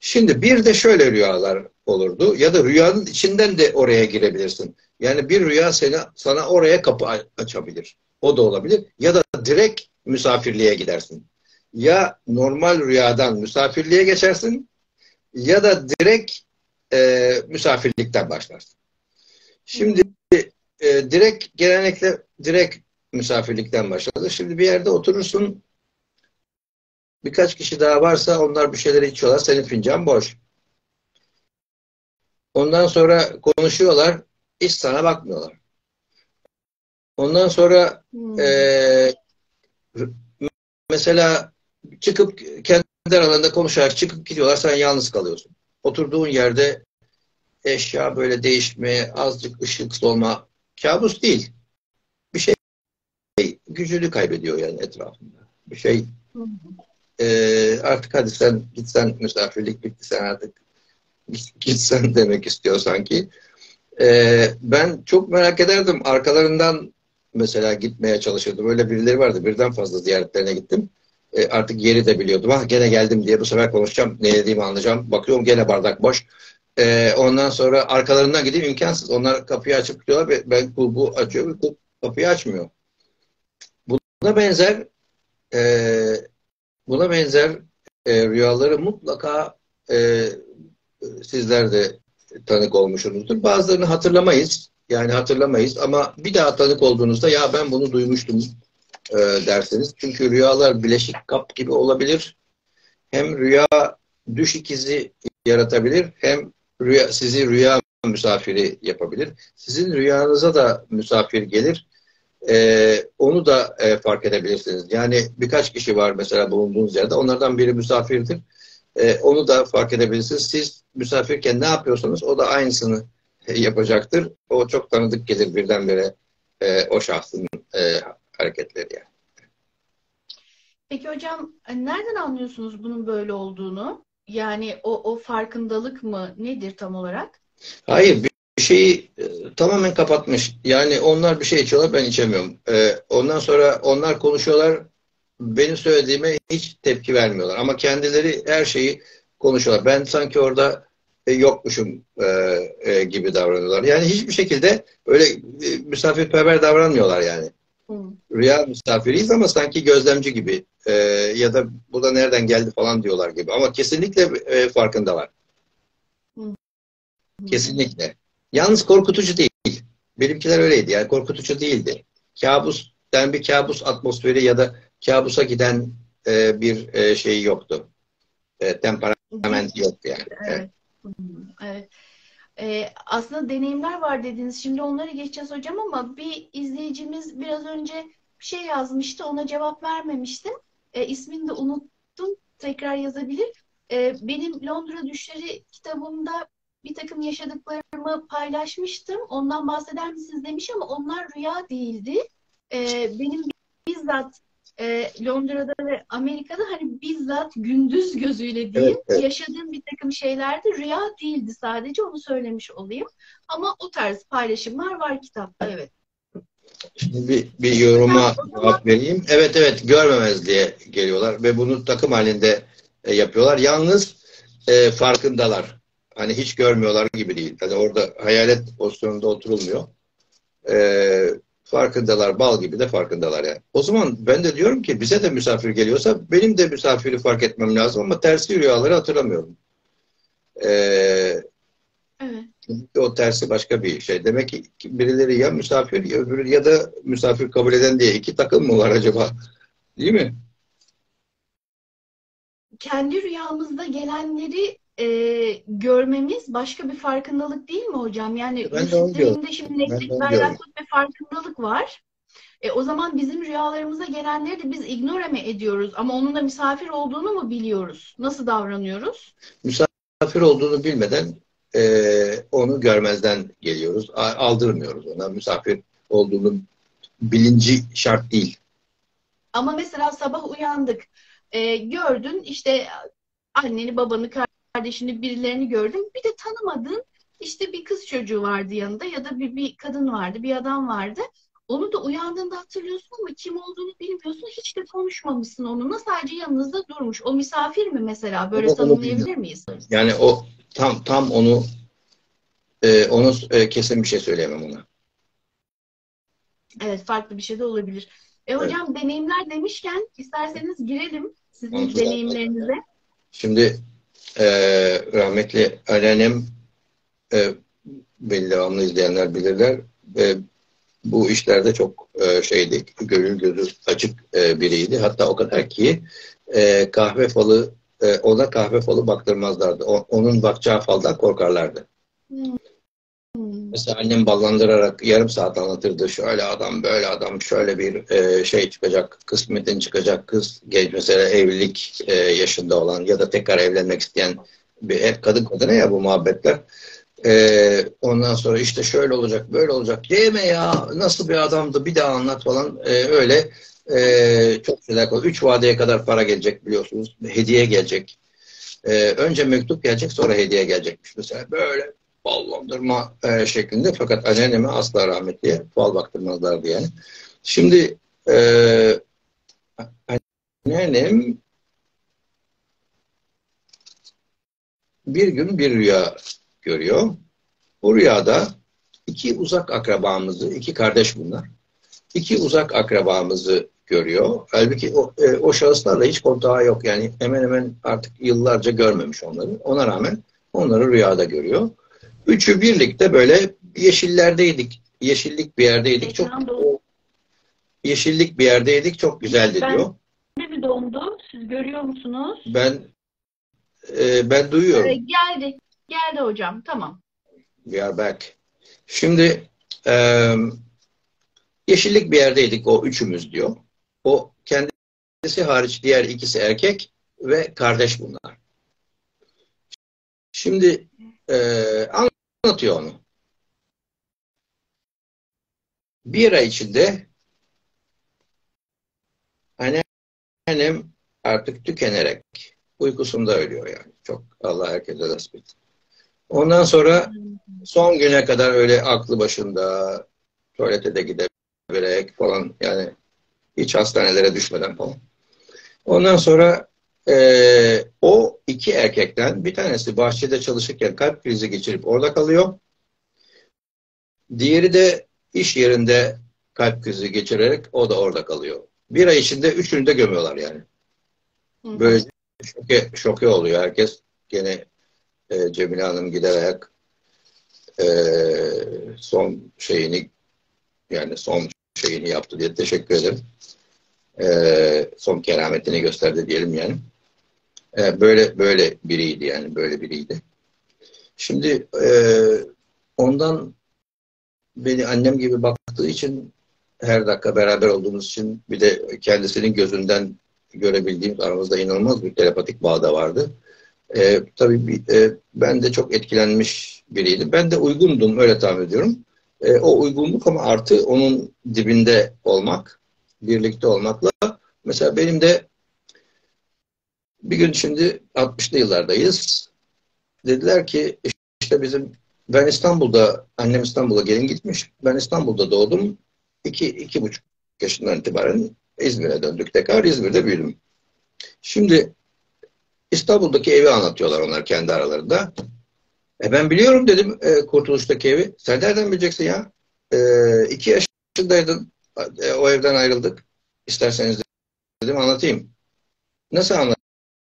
Şimdi bir de şöyle rüyalar olurdu. Ya da rüyanın içinden de oraya girebilirsin. Yani bir rüya seni, sana oraya kapı açabilir. O da olabilir. Ya da direkt misafirliğe gidersin. Ya normal rüyadan misafirliğe geçersin ya da direkt e, misafirlikten başlarsın. Şimdi e, direkt genellikle direkt misafirlikten başladı. Şimdi bir yerde oturursun birkaç kişi daha varsa onlar bir şeyler içiyorlar. Senin fincan boş. Ondan sonra konuşuyorlar. Hiç sana bakmıyorlar. Ondan sonra Hmm. e, mesela çıkıp kendi aralarında konuşarak çıkıp gidiyorlar. Sen yalnız kalıyorsun. Oturduğun yerde eşya böyle değişme, azıcık ışık solma kabus değil. Bir şey gücünü kaybediyor yani etrafında. Bir şey e, artık hadi sen gitsen misafirlik bitti sen artık gitsen demek istiyor sanki. E, ben çok merak ederdim. Arkalarından mesela gitmeye çalışırdım. Öyle birileri vardı. Birden fazla ziyaretlerine gittim. E, artık yeri de biliyordum. Ah gene geldim diye bu sefer konuşacağım. Ne dediğimi anlayacağım. Bakıyorum gene bardak boş. E, ondan sonra arkalarından gideyim imkansız. Onlar kapıyı açıp gidiyorlar. ve Ben kulbu açıyor. Bu kapıyı açmıyor. Buna benzer e, buna benzer e, rüyaları mutlaka e, sizler de tanık olmuşsunuzdur. Bazılarını hatırlamayız. Yani hatırlamayız ama bir daha tanık olduğunuzda ya ben bunu duymuştum e, dersiniz. Çünkü rüyalar bileşik kap gibi olabilir. Hem rüya düş ikizi yaratabilir hem rüya, sizi rüya misafiri yapabilir. Sizin rüyanıza da misafir gelir. E, onu da e, fark edebilirsiniz. Yani birkaç kişi var mesela bulunduğunuz yerde. Onlardan biri misafirdir. E, onu da fark edebilirsiniz. Siz misafirken ne yapıyorsanız o da aynısını yapacaktır. O çok tanıdık gelir birdenbire e, o şahsın e, hareketleri yani. Peki hocam e, nereden anlıyorsunuz bunun böyle olduğunu? Yani o, o farkındalık mı nedir tam olarak? Hayır bir şeyi e, tamamen kapatmış. Yani onlar bir şey içiyorlar ben içemiyorum. E, ondan sonra onlar konuşuyorlar benim söylediğime hiç tepki vermiyorlar. Ama kendileri her şeyi konuşuyorlar. Ben sanki orada e, yokmuşum e, e, gibi davranıyorlar. Yani hiçbir şekilde öyle e, misafirperver davranmıyorlar yani. Rüya misafiriyiz ama sanki gözlemci gibi e, ya da bu da nereden geldi falan diyorlar gibi. Ama kesinlikle e, farkındalar. Hı. Kesinlikle. Yalnız korkutucu değil. Benimkiler öyleydi yani korkutucu değildi. Kabus, yani bir kabus atmosferi ya da kabusa giden e, bir e, şey yoktu. E, temperamenti yoktu yani. Evet. Evet. Ee, aslında deneyimler var dediniz. Şimdi onları geçeceğiz hocam ama bir izleyicimiz biraz önce bir şey yazmıştı. Ona cevap vermemiştim. Ee, ismini de unuttum. Tekrar yazabilir. Ee, benim Londra Düşleri kitabımda bir takım yaşadıklarımı paylaşmıştım. Ondan bahseder misiniz demiş ama onlar rüya değildi. Ee, benim bizzat e, Londra'da ve Amerika'da hani bizzat gündüz gözüyle diyeyim Evet, evet. yaşadığım bir takım şeylerdi. Rüya değildi sadece onu söylemiş olayım. Ama o tarz paylaşımlar var kitapta evet. Şimdi bir, bir yoruma cevap vereyim. Evet evet görmemez diye geliyorlar ve bunu takım halinde e, yapıyorlar. Yalnız e, farkındalar. Hani hiç görmüyorlar gibi değil. Hani orada hayalet pozisyonunda oturulmuyor. E, farkındalar. Bal gibi de farkındalar yani. O zaman ben de diyorum ki bize de misafir geliyorsa benim de misafiri fark etmem lazım ama tersi rüyaları hatırlamıyorum. E, Evet. O tersi başka bir şey. Demek ki birileri ya misafir ya öbürü ya da misafir kabul eden diye iki takım mı var acaba? Değil mi? Kendi rüyamızda gelenleri e, görmemiz başka bir farkındalık değil mi hocam? Yani Ben şimdi onu berraklık ve farkındalık var. E, o zaman bizim rüyalarımıza gelenleri de biz ignore mi ediyoruz? Ama onun da misafir olduğunu mu biliyoruz? Nasıl davranıyoruz? Misafir olduğunu bilmeden e, onu görmezden geliyoruz. Aldırmıyoruz ona. Misafir olduğunu bilinci şart değil. Ama mesela sabah uyandık. E, gördün işte anneni, babanı, kardeşini, birilerini gördün. Bir de tanımadığın işte bir kız çocuğu vardı yanında ya da bir, bir kadın vardı, bir adam vardı. Onu da uyandığında hatırlıyorsun ama kim olduğunu bilmiyorsun. Hiç de konuşmamışsın onunla. Sadece yanınızda durmuş. O misafir mi mesela? Böyle tanımlayabilir miyiz? Yani o tam tam onu e, onu e, kesin bir şey söyleyemem ona. Evet, farklı bir şey de olabilir. E hocam deneyimler demişken isterseniz girelim sizin Onu deneyimlerinize. Şimdi e, rahmetli anneannem e, beni devamlı izleyenler bilirler. E, bu işlerde çok e, şeydi, gönül gözü açık e, biriydi. Hatta o kadar ki e, kahve falı e, ona kahve falı baktırmazlardı. O- onun bakacağı faldan korkarlardı. Hmm. Mesela annem ballandırarak yarım saat anlatırdı. Şöyle adam, böyle adam, şöyle bir e, şey çıkacak, kısmetin çıkacak kız, genç mesela evlilik e, yaşında olan ya da tekrar evlenmek isteyen bir hep kadın kadına ya bu muhabbetler. E, ondan sonra işte şöyle olacak, böyle olacak. Deme ya nasıl bir adamdı bir daha anlat falan. E, öyle e, çok şeyler koy. Üç vadeye kadar para gelecek biliyorsunuz. Hediye gelecek. E, önce mektup gelecek sonra hediye gelecekmiş. Mesela böyle ballandırma e, şeklinde fakat anneanneme asla rahmetliye fal baktırmazlardı yani. Şimdi e, anneannem bir gün bir rüya görüyor. Bu rüyada iki uzak akrabamızı, iki kardeş bunlar. İki uzak akrabamızı görüyor. Halbuki o, e, o şahıslarla hiç kontağı yok. Yani hemen hemen artık yıllarca görmemiş onları. Ona rağmen onları rüyada görüyor. Üçü birlikte böyle yeşillerdeydik. Yeşillik bir yerdeydik. Çok yeşillik bir yerdeydik. Çok güzeldi Ben- diyor. Ne mi dondu? Siz görüyor musunuz? Ben e, ben duyuyorum. Ee, geldi. Geldi hocam. Tamam. We are back. Şimdi e, yeşillik bir yerdeydik o üçümüz diyor. O kendisi hariç diğer ikisi erkek ve kardeş bunlar. Şimdi e, anlatıyor onu. Bir ay içinde annem artık tükenerek uykusunda ölüyor yani. Çok Allah herkese nasip etsin. Ondan sonra son güne kadar öyle aklı başında tuvalete de gidebilerek falan yani hiç hastanelere düşmeden falan. Ondan sonra eee, o iki erkekten bir tanesi bahçede çalışırken kalp krizi geçirip orada kalıyor. Diğeri de iş yerinde kalp krizi geçirerek o da orada kalıyor. Bir ay içinde üçünü de gömüyorlar yani. Hı. Böyle şoke, şoke oluyor herkes. Gene e, Cemile Hanım gider ayak e, son şeyini yani son şeyini yaptı diye teşekkür ederim. E, son kerametini gösterdi diyelim yani. Böyle böyle biriydi yani böyle biriydi. Şimdi e, ondan beni annem gibi baktığı için her dakika beraber olduğumuz için bir de kendisinin gözünden görebildiğimiz aramızda inanılmaz bir telepatik bağ da vardı. E, tabii e, ben de çok etkilenmiş biriydim. Ben de uygundum öyle tahmin ediyorum. E, o uygunluk ama artı onun dibinde olmak, birlikte olmakla. Mesela benim de bir gün şimdi 60'lı yıllardayız. Dediler ki işte bizim ben İstanbul'da, annem İstanbul'a gelin gitmiş. Ben İstanbul'da doğdum. İki, iki buçuk yaşından itibaren İzmir'e döndük tekrar. İzmir'de büyüdüm. Şimdi İstanbul'daki evi anlatıyorlar onlar kendi aralarında. E ben biliyorum dedim e, Kurtuluş'taki evi. Sen nereden bileceksin ya? E, iki yaşındaydın. E, o evden ayrıldık. İsterseniz dedim anlatayım. Nasıl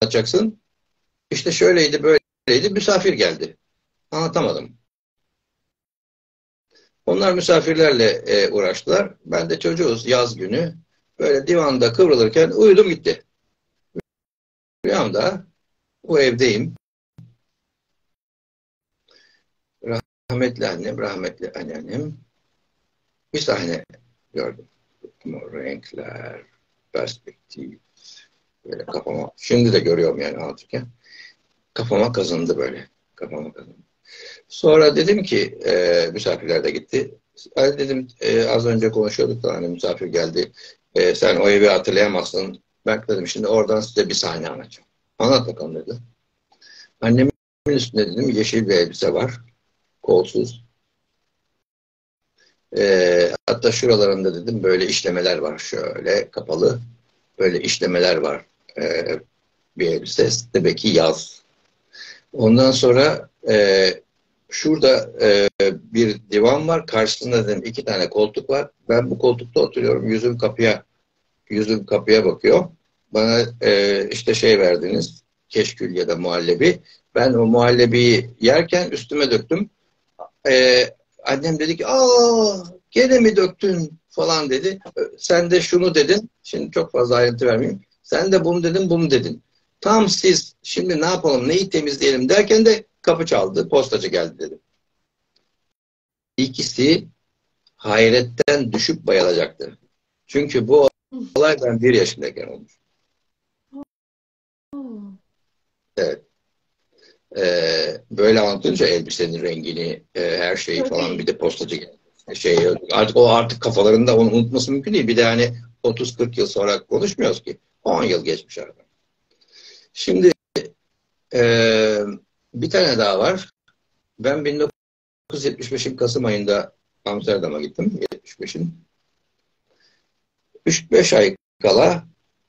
anlatacaksın? İşte şöyleydi böyleydi. Misafir geldi. Anlatamadım. Onlar misafirlerle e, uğraştılar. Ben de çocuğuz yaz günü. Böyle divanda kıvrılırken uyudum gitti. Rüyamda bu evdeyim. Rahmetli annem, rahmetli anneannem bir sahne gördüm. Renkler, perspektif, böyle kafama, şimdi de görüyorum yani anlatırken. Kafama kazındı böyle. Kafama kazındı. Sonra dedim ki e, misafirler de gitti. Ali dedim e, az önce konuşuyorduk da hani misafir geldi. E, sen o evi hatırlayamazsın. Ben dedim şimdi oradan size bir sahne anlatacağım. Anlat bakalım dedi. Annemin üstünde dedim yeşil bir elbise var. Kolsuz. E, hatta şuralarında dedim böyle işlemeler var şöyle kapalı. Böyle işlemeler var. E, bir elbise. Demek ki yaz. Ondan sonra e, şurada e, bir divan var. Karşısında dedim iki tane koltuk var. Ben bu koltukta oturuyorum. Yüzüm kapıya yüzüm kapıya bakıyor. Bana e, işte şey verdiniz. Keşkül ya da muhallebi. Ben o muhallebiyi yerken üstüme döktüm. E, annem dedi ki aa gene mi döktün falan dedi. Sen de şunu dedin. Şimdi çok fazla ayrıntı vermeyeyim. Sen de bunu dedin, bunu dedin. Tam siz şimdi ne yapalım, neyi temizleyelim derken de kapı çaldı, postacı geldi dedim. İkisi hayretten düşüp bayılacaktı. Çünkü bu olay ben bir yaşındayken olmuş. Evet. Ee, böyle anlatınca elbisenin rengini, e, her şeyi falan bir de postacı geldi. Şey, artık o artık kafalarında onu unutması mümkün değil. Bir de hani 30-40 yıl sonra konuşmuyoruz ki. 10 yıl geçmiş arada. Şimdi e, bir tane daha var. Ben 1975'in Kasım ayında Amsterdam'a gittim. 75'in. 3-5 ay kala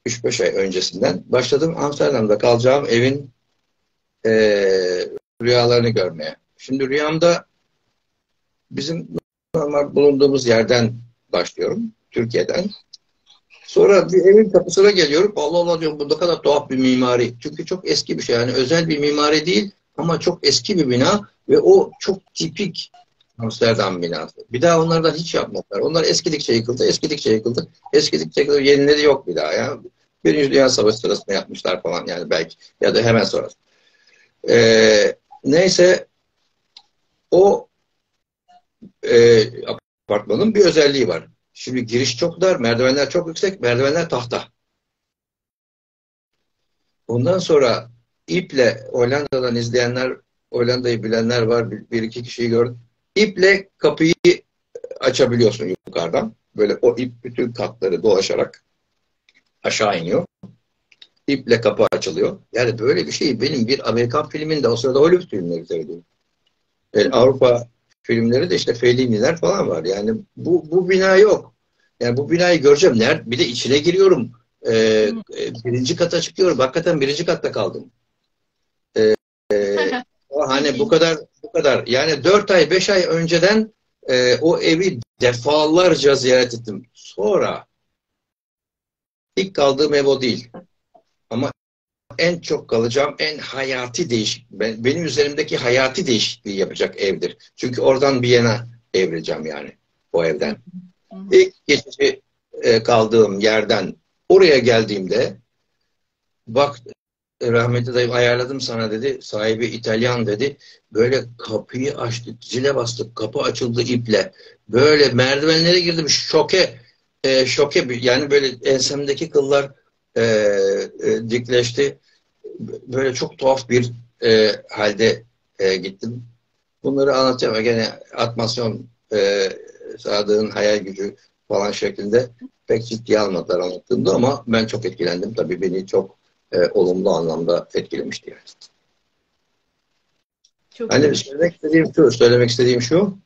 3-5 ay öncesinden başladım Amsterdam'da kalacağım evin e, rüyalarını görmeye. Şimdi rüyamda bizim normal bulunduğumuz yerden başlıyorum. Türkiye'den. Sonra bir evin kapısına geliyorum. Allah Allah diyorum bu ne kadar tuhaf bir mimari. Çünkü çok eski bir şey. Yani özel bir mimari değil ama çok eski bir bina ve o çok tipik Amsterdam binası. Bir daha onlardan hiç yapmadılar. Onlar eskidikçe yıkıldı, eskidikçe yıkıldı. Eskidikçe yıkıldı. Yenileri yok bir daha. Ya. Birinci Dünya Savaşı sırasında yapmışlar falan yani belki. Ya da hemen sonrası. Ee, neyse o e, apartmanın bir özelliği var. Şimdi giriş çok dar, merdivenler çok yüksek, merdivenler tahta. Ondan sonra iple Hollanda'dan izleyenler, Hollanda'yı bilenler var, bir, bir iki kişiyi gördüm. İple kapıyı açabiliyorsun yukarıdan. Böyle o ip bütün katları dolaşarak aşağı iniyor. İple kapı açılıyor. Yani böyle bir şey benim bir Amerikan filminde o sırada Hollywood filmleri seyrediyorum. Yani Avrupa filmleri de işte Fellini'ler falan var. Yani bu, bu bina yok. Yani bu binayı göreceğim. Nerede? Bir de içine giriyorum. Ee, birinci kata çıkıyorum. Hakikaten birinci katta kaldım. Ee, hani bu kadar bu kadar. Yani dört ay beş ay önceden e, o evi defalarca ziyaret ettim. Sonra ilk kaldığım ev o değil. En çok kalacağım en hayati değişik benim üzerimdeki hayati değişikliği yapacak evdir. Çünkü oradan bir yana evrileceğim yani o evden. İlk geçici e, kaldığım yerden oraya geldiğimde bak rahmetli dayım ayarladım sana dedi. Sahibi İtalyan dedi. Böyle kapıyı açtı. Zile bastık. Kapı açıldı iple. Böyle merdivenlere girdim. Şoke. E, şoke. Yani böyle ensemdeki kıllar e, e, dikleşti. Böyle çok tuhaf bir e, halde e, gittim. Bunları anlatacağım. Gene atmasyon e, Sadık'ın hayal gücü falan şeklinde pek ciddiye almadılar anlattığımda ama ben çok etkilendim. Tabii beni çok e, olumlu anlamda etkilemişti yani. Çok hani iyi. söylemek istediğim şu, söylemek istediğim şu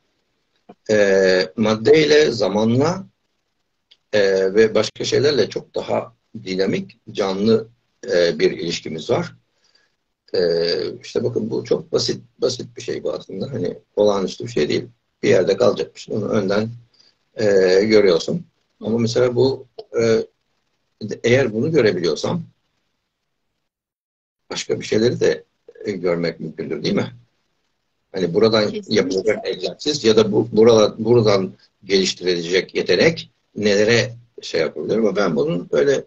e, maddeyle, zamanla e, ve başka şeylerle çok daha dinamik, canlı e, bir ilişkimiz var. E, işte bakın bu çok basit basit bir şey bu aslında. Hani olağanüstü bir şey değil. Bir yerde kalacakmış. Onu önden e, görüyorsun. Ama mesela bu e, eğer bunu görebiliyorsam başka bir şeyleri de e, görmek mümkündür değil mi? Hani buradan Kesinlikle. yapılacak egzersiz ya da bu burada, buradan geliştirilecek yetenek nelere şey yapabilir ama ben bunun böyle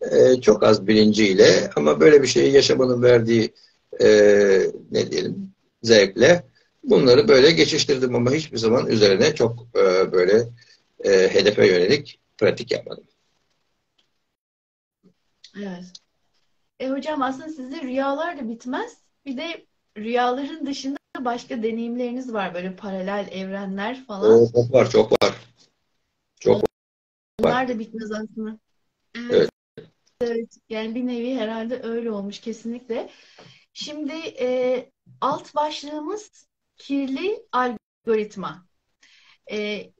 e, çok az bilinciyle ama böyle bir şeyi yaşamanın verdiği e, ne diyelim zevkle bunları böyle geçiştirdim ama hiçbir zaman üzerine çok e, böyle e, hedefe yönelik pratik yapmadım. Evet. E hocam aslında sizde rüyalar da bitmez. Bir de rüyaların dışında başka deneyimleriniz var. Böyle paralel evrenler falan. O, çok var, çok var. Çok Onlar da bitmez aslında. Evet. Evet. Evet. Yani bir nevi herhalde öyle olmuş kesinlikle. Şimdi e, alt başlığımız kirli algoritma. E,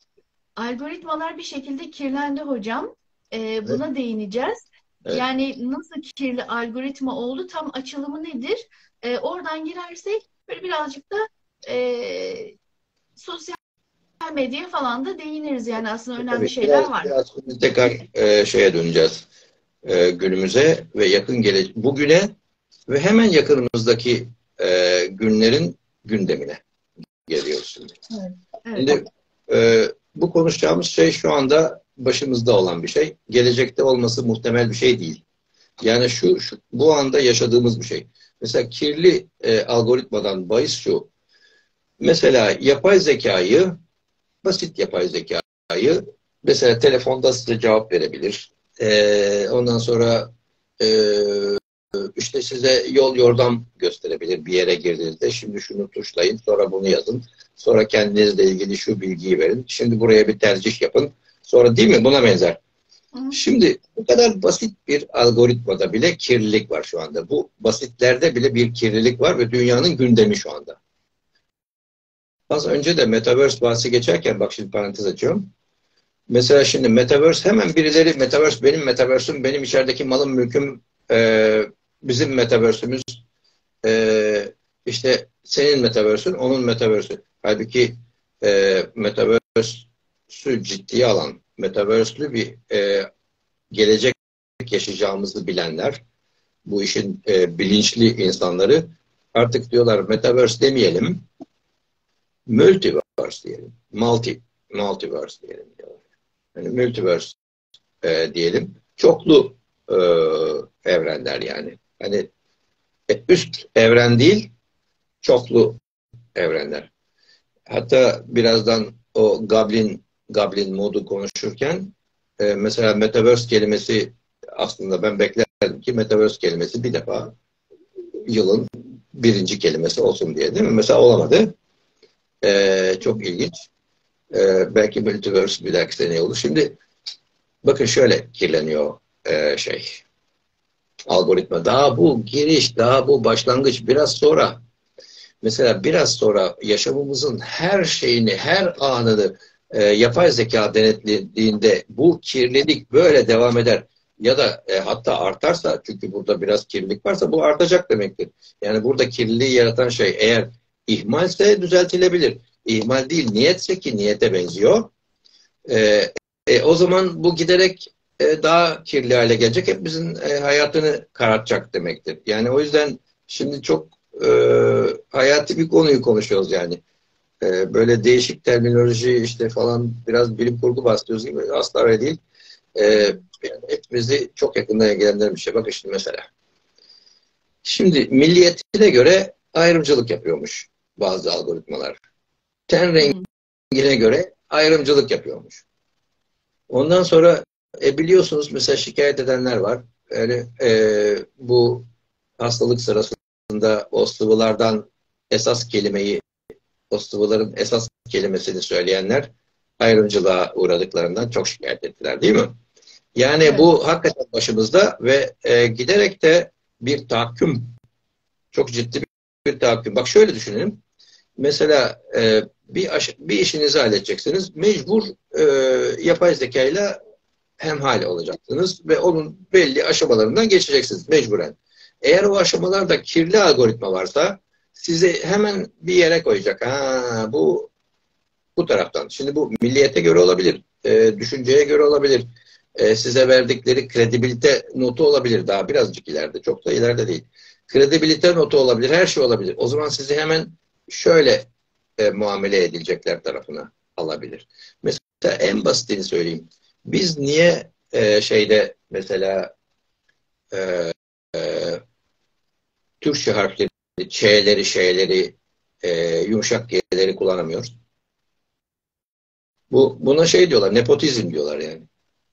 algoritmalar bir şekilde kirlendi hocam. E, buna değineceğiz. Evet. Yani nasıl kirli algoritma oldu? Tam açılımı nedir? E, oradan girersek böyle birazcık da e, sosyal medyaya falan da değiniriz. Yani aslında önemli Tabii, şeyler biraz- var. Biraz tekrar e, şeye döneceğiz. E, günümüze ve yakın gele bugüne ve hemen yakınımızdaki e, günlerin gündemine geliyoruz şimdi. Evet. Şimdi e, bu konuşacağımız şey şu anda başımızda olan bir şey. Gelecekte olması muhtemel bir şey değil. Yani şu, şu bu anda yaşadığımız bir şey. Mesela kirli e, algoritmadan bahis şu. Mesela yapay zekayı, basit yapay zekayı mesela telefonda size cevap verebilir. E, ondan sonra e, işte size yol yordam gösterebilir bir yere girdiğinizde. Şimdi şunu tuşlayın, sonra bunu yazın. Sonra kendinizle ilgili şu bilgiyi verin. Şimdi buraya bir tercih yapın. Sonra değil mi? Buna benzer. Hı. Şimdi bu kadar basit bir algoritmada bile kirlilik var şu anda. Bu basitlerde bile bir kirlilik var ve dünyanın gündemi şu anda. Az önce de Metaverse bahsi geçerken bak şimdi parantez açıyorum. Mesela şimdi Metaverse hemen birileri Metaverse benim Metaverse'üm, benim içerideki malım mülküm e, bizim Metaverse'ümüz e, işte senin Metaverse'ün, onun Metaverse'ü. Halbuki e, Metaverse'ü ciddiye alan, Metaverse'lü bir e, gelecek yaşayacağımızı bilenler, bu işin e, bilinçli insanları artık diyorlar Metaverse demeyelim, Multiverse diyelim. Multi, multiverse diyelim diyorlar. Multiverse e, diyelim. Çoklu e, evrenler yani. Hani e, üst evren değil, çoklu evrenler. Hatta birazdan o Goblin Goblin modu konuşurken e, mesela Metaverse kelimesi aslında ben beklerdim ki Metaverse kelimesi bir defa yılın birinci kelimesi olsun diye değil mi? Mesela olamadı. E, çok ilginç. E, belki Multiverse bir dahaki sene olur. Şimdi bakın şöyle kirleniyor e, şey algoritma. Daha bu giriş, daha bu başlangıç biraz sonra mesela biraz sonra yaşamımızın her şeyini, her anını e, yapay zeka denetlediğinde bu kirlilik böyle devam eder ya da e, hatta artarsa çünkü burada biraz kirlilik varsa bu artacak demektir. Yani burada kirliliği yaratan şey eğer ihmalse düzeltilebilir. İhmal değil niyetse ki niyete benziyor. E, e, o zaman bu giderek e, daha kirli hale gelecek. Hepimizin e, hayatını karartacak demektir. Yani o yüzden şimdi çok e, hayati bir konuyu konuşuyoruz yani. E, böyle değişik terminoloji işte falan biraz bilim kurgu bastırıyoruz gibi asla öyle değil. E, yani hepimizi çok yakından ilgilendiren bir şey. Bakın şimdi mesela. Şimdi milliyetine göre ayrımcılık yapıyormuş bazı algoritmalar. Ten rengine göre ayrımcılık yapıyormuş. Ondan sonra e, biliyorsunuz mesela şikayet edenler var. Yani, e, bu hastalık sırasında o sıvılardan esas kelimeyi, o sıvıların esas kelimesini söyleyenler ayrımcılığa uğradıklarından çok şikayet ettiler değil mi? Yani Evet. bu hakikaten başımızda ve e, giderek de bir tahakküm, çok ciddi bir, tahakküm. Bak şöyle düşünelim. Mesela e, bir, aş- bir işinizi halledeceksiniz. Mecbur e, yapay zekayla hemhal olacaksınız ve onun belli aşamalarından geçeceksiniz mecburen. Eğer o aşamalarda kirli algoritma varsa sizi hemen bir yere koyacak. Ha, bu bu taraftan. Şimdi bu milliyete göre olabilir, e, düşünceye göre olabilir, e, size verdikleri kredibilite notu olabilir daha birazcık ileride, çok da ileride değil. Kredibilite notu olabilir, her şey olabilir. O zaman sizi hemen şöyle e, muamele edilecekler tarafına alabilir. Mesela en basitini söyleyeyim. Biz niye e, şeyde mesela e, e, Türkçe harfleri, ç'leri, şeyleri, e, yumuşak y'leri kullanamıyoruz? Bu buna şey diyorlar, nepotizm diyorlar yani.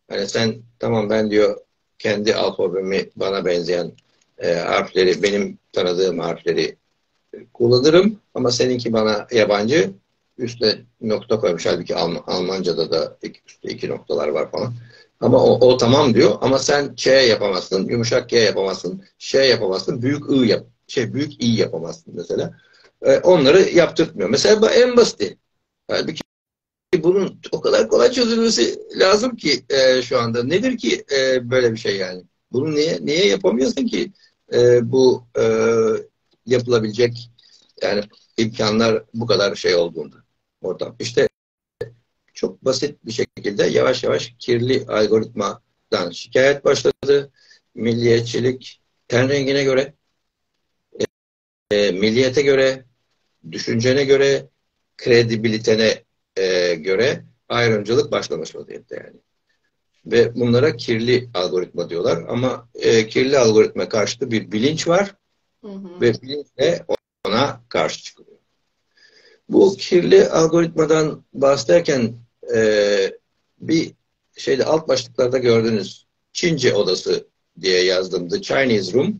Hani sen tamam ben diyor kendi alfabemi bana benzeyen e, harfleri, benim tanıdığım harfleri kullanırım ama seninki bana yabancı üstte nokta koymuş. Halbuki Alm Almanca'da da iki, üstte iki noktalar var falan. Ama o, o tamam diyor ama sen Ç yapamazsın, yumuşak G yapamazsın, Ş yapamazsın, büyük I yap, şey büyük I yapamazsın mesela. E, onları yaptırtmıyor. Mesela bu en basiti. Halbuki bunun o kadar kolay çözülmesi lazım ki e, şu anda. Nedir ki e, böyle bir şey yani? Bunu niye niye yapamıyorsun ki e, bu e, yapılabilecek yani imkanlar bu kadar şey olduğunda ortam. İşte çok basit bir şekilde yavaş yavaş kirli algoritmadan şikayet başladı. Milliyetçilik ten rengine göre, e, milliyete göre, düşüncene göre, kredibilitene e, göre ayrımcılık başlamış vaziyette yani. Ve bunlara kirli algoritma diyorlar. Ama e, kirli algoritma karşıtı bir bilinç var. Ve bilinçle ona karşı çıkılıyor. Bu kirli algoritmadan bahsederken e, bir şeyde alt başlıklarda gördünüz Çince odası diye yazdım. The Chinese Room.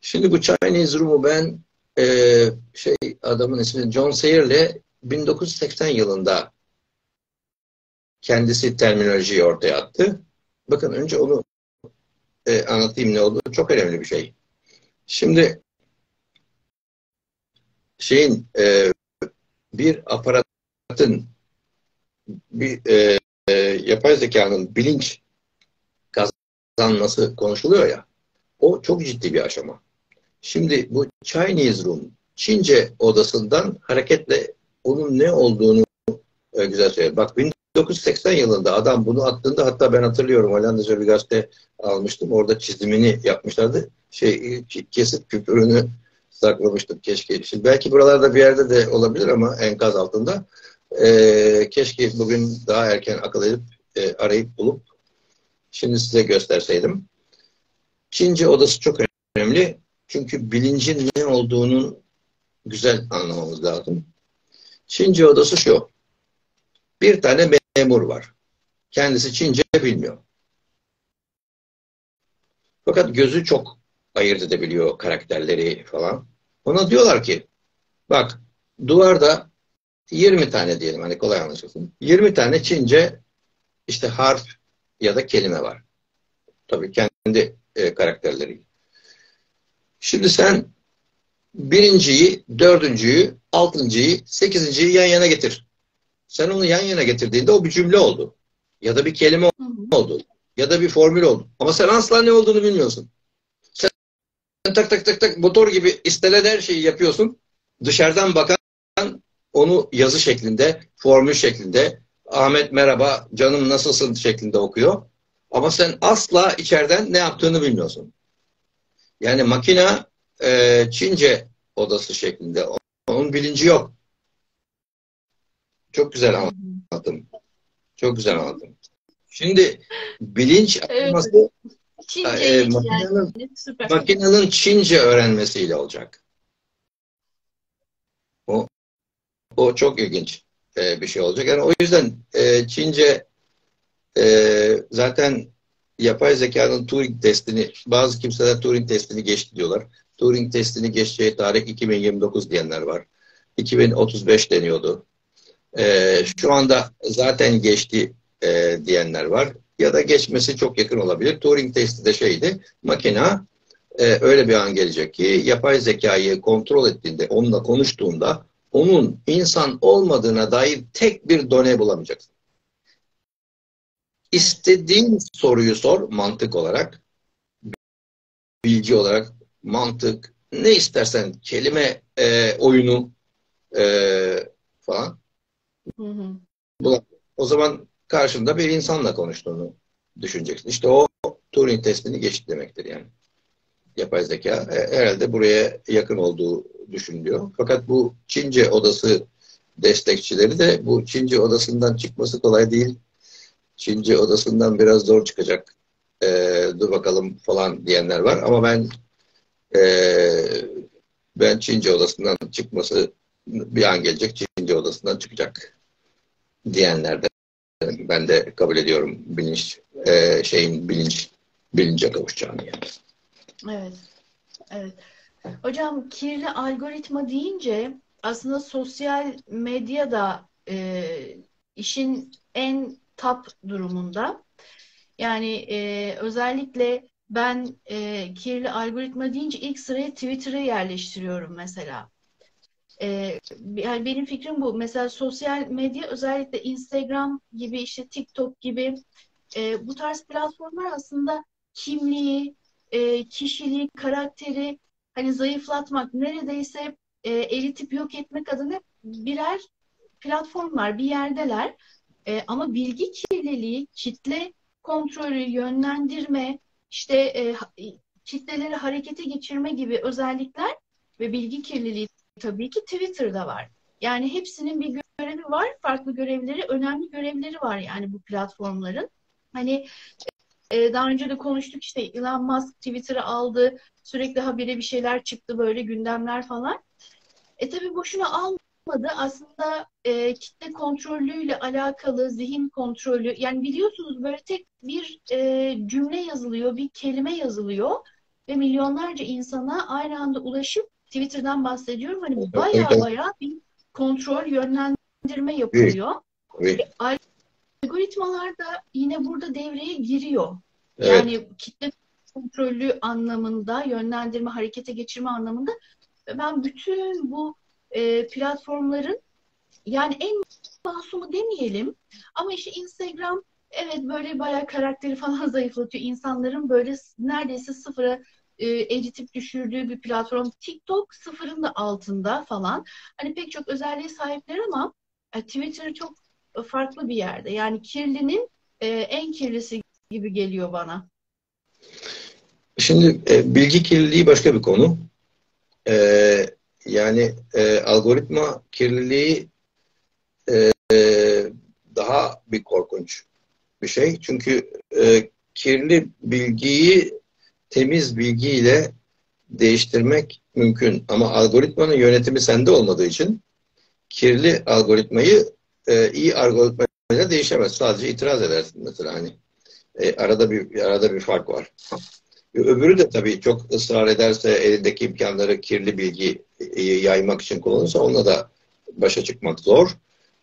Şimdi bu Chinese Room'u ben e, şey adamın ismi John Sayer'le 1980 yılında kendisi terminolojiyi ortaya attı. Bakın önce onu e, anlatayım ne oldu. Çok önemli bir şey. Şimdi şeyin e, bir aparatın bir e, e, yapay zekanın bilinç kazanması konuşuluyor ya o çok ciddi bir aşama. Şimdi bu Chinese Room Çince odasından hareketle onun ne olduğunu e, güzel söylüyor. Bak 1980 yılında adam bunu attığında hatta ben hatırlıyorum Hollandaca bir gazete almıştım. Orada çizimini yapmışlardı. Şey kesip küpürünü saklamıştım keşke. Şimdi belki buralarda bir yerde de olabilir ama enkaz altında. Ee, keşke bugün daha erken akıl edip e, arayıp bulup şimdi size gösterseydim. Çince odası çok önemli. Çünkü bilincin ne olduğunun güzel anlamamız lazım. Çince odası şu. Bir tane memur var. Kendisi Çince bilmiyor. Fakat gözü çok ayırt edebiliyor karakterleri falan. Ona diyorlar ki bak duvarda 20 tane diyelim hani kolay anlaşılsın. 20 tane Çince işte harf ya da kelime var. Tabii kendi e, karakterleri. Şimdi sen birinciyi, dördüncüyü, altıncıyı, sekizinciyi yan yana getir. Sen onu yan yana getirdiğinde o bir cümle oldu. Ya da bir kelime oldu. Ya da bir formül oldu. Ama sen asla ne olduğunu bilmiyorsun. Sen tak tak tak tak motor gibi istenen her şeyi yapıyorsun. Dışarıdan bakan onu yazı şeklinde, formül şeklinde Ahmet merhaba, canım nasılsın şeklinde okuyor. Ama sen asla içeriden ne yaptığını bilmiyorsun. Yani makina e, Çince odası şeklinde. Onun bilinci yok. Çok güzel anlattım. Çok güzel anlattım. Şimdi bilinç evet. Çince e, makinenin, yani. makinenin Çince öğrenmesiyle olacak. O, o çok ilginç e, bir şey olacak. Yani o yüzden e, Çince e, zaten yapay zekanın Turing testini, bazı kimseler Turing testini geçti diyorlar. Turing testini geçeceği tarih 2029 diyenler var. 2035 deniyordu. E, şu anda zaten geçti e, diyenler var. Ya da geçmesi çok yakın olabilir. Turing testi de şeydi. Makina e, öyle bir an gelecek ki yapay zekayı kontrol ettiğinde, onunla konuştuğunda onun insan olmadığına dair tek bir done bulamayacaksın. İstediğin soruyu sor mantık olarak, bilgi olarak, mantık, ne istersen kelime e, oyunu e, falan. Hı hı. O zaman karşında bir insanla konuştuğunu düşüneceksin. İşte o Turing testini geçti demektir yani. yapay zeka e, herhalde buraya yakın olduğu düşünülüyor. Fakat bu Çince odası destekçileri de bu Çince odasından çıkması kolay değil. Çince odasından biraz zor çıkacak. E, dur bakalım falan diyenler var. Ama ben e, ben Çince odasından çıkması bir an gelecek Çince odasından çıkacak diyenler de ben de kabul ediyorum bilinç e, şeyin bilinç bilince kavuşacağını yani. Evet. Evet. Hocam kirli algoritma deyince aslında sosyal medya da e, işin en top durumunda. Yani e, özellikle ben e, kirli algoritma deyince ilk sıraya Twitter'ı yerleştiriyorum mesela. E, yani benim fikrim bu. Mesela sosyal medya özellikle Instagram gibi işte TikTok gibi e, bu tarz platformlar aslında kimliği, e, kişiliği, karakteri hani zayıflatmak neredeyse e, eritip yok etmek adına birer platformlar, bir yerdeler. E, ama bilgi kirliliği, kitle kontrolü, yönlendirme, işte e, kitleleri harekete geçirme gibi özellikler ve bilgi kirliliği tabii ki Twitter'da var. Yani hepsinin bir görevi var, farklı görevleri, önemli görevleri var yani bu platformların. Hani e, daha önce de konuştuk işte Elon Musk Twitter'ı aldı, sürekli habire bir şeyler çıktı böyle gündemler falan. E tabii boşuna almadı. Aslında e, kitle kontrolüyle alakalı zihin kontrolü yani biliyorsunuz böyle tek bir e, cümle yazılıyor, bir kelime yazılıyor ve milyonlarca insana aynı anda ulaşıp Twitter'dan bahsediyorum. Hani baya baya bir kontrol, yönlendirme yapılıyor. Evet. Algoritmalar da yine burada devreye giriyor. Evet. Yani kitle kontrolü anlamında, yönlendirme, harekete geçirme anlamında ben bütün bu e, platformların yani en masumu demeyelim ama işte Instagram evet böyle bayağı karakteri falan zayıflatıyor. İnsanların böyle neredeyse sıfıra e, eritip düşürdüğü bir platform. TikTok sıfırın da altında falan. Hani pek çok özelliğe sahipler ama e, Twitter çok farklı bir yerde. Yani kirlinin e, en kirlisi gibi geliyor bana. Şimdi e, bilgi kirliliği başka bir konu. E, yani e, algoritma kirliliği e, daha bir korkunç bir şey. Çünkü e, kirli bilgiyi temiz bilgiyle değiştirmek mümkün. Ama algoritmanın yönetimi sende olmadığı için kirli algoritmayı e, iyi algoritmayla değişemez. Sadece itiraz edersin mesela hani. E, arada bir arada bir fark var. Öbürü de tabii çok ısrar ederse elindeki imkanları kirli bilgi e, yaymak için kullanırsa onunla da başa çıkmak zor.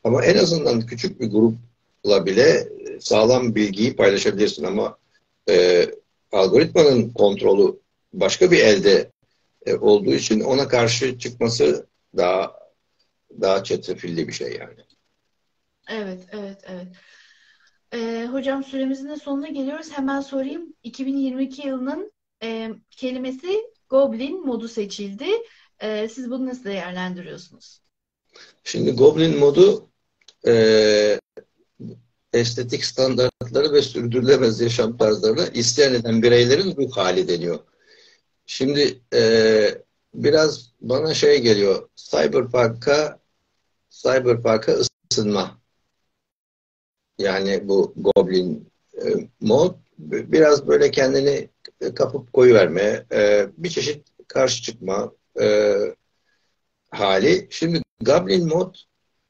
Ama en azından küçük bir grupla bile sağlam bilgiyi paylaşabilirsin ama e, algoritmanın kontrolü başka bir elde e, olduğu için ona karşı çıkması daha daha çetrefilli bir şey yani. Evet, evet, evet. E, hocam süremizin de sonuna geliyoruz. Hemen sorayım. 2022 yılının e, kelimesi Goblin modu seçildi. E, siz bunu nasıl değerlendiriyorsunuz? Şimdi Goblin modu e, estetik standartları ve sürdürülemez yaşam tarzlarına isyan eden bireylerin ruh hali deniyor. Şimdi e, biraz bana şey geliyor. Cyberpunk'a Cyberpunk'a ısınma yani bu Goblin e, mod biraz böyle kendini kapıp koyuverme, e, bir çeşit karşı çıkma e, hali. Şimdi Goblin mod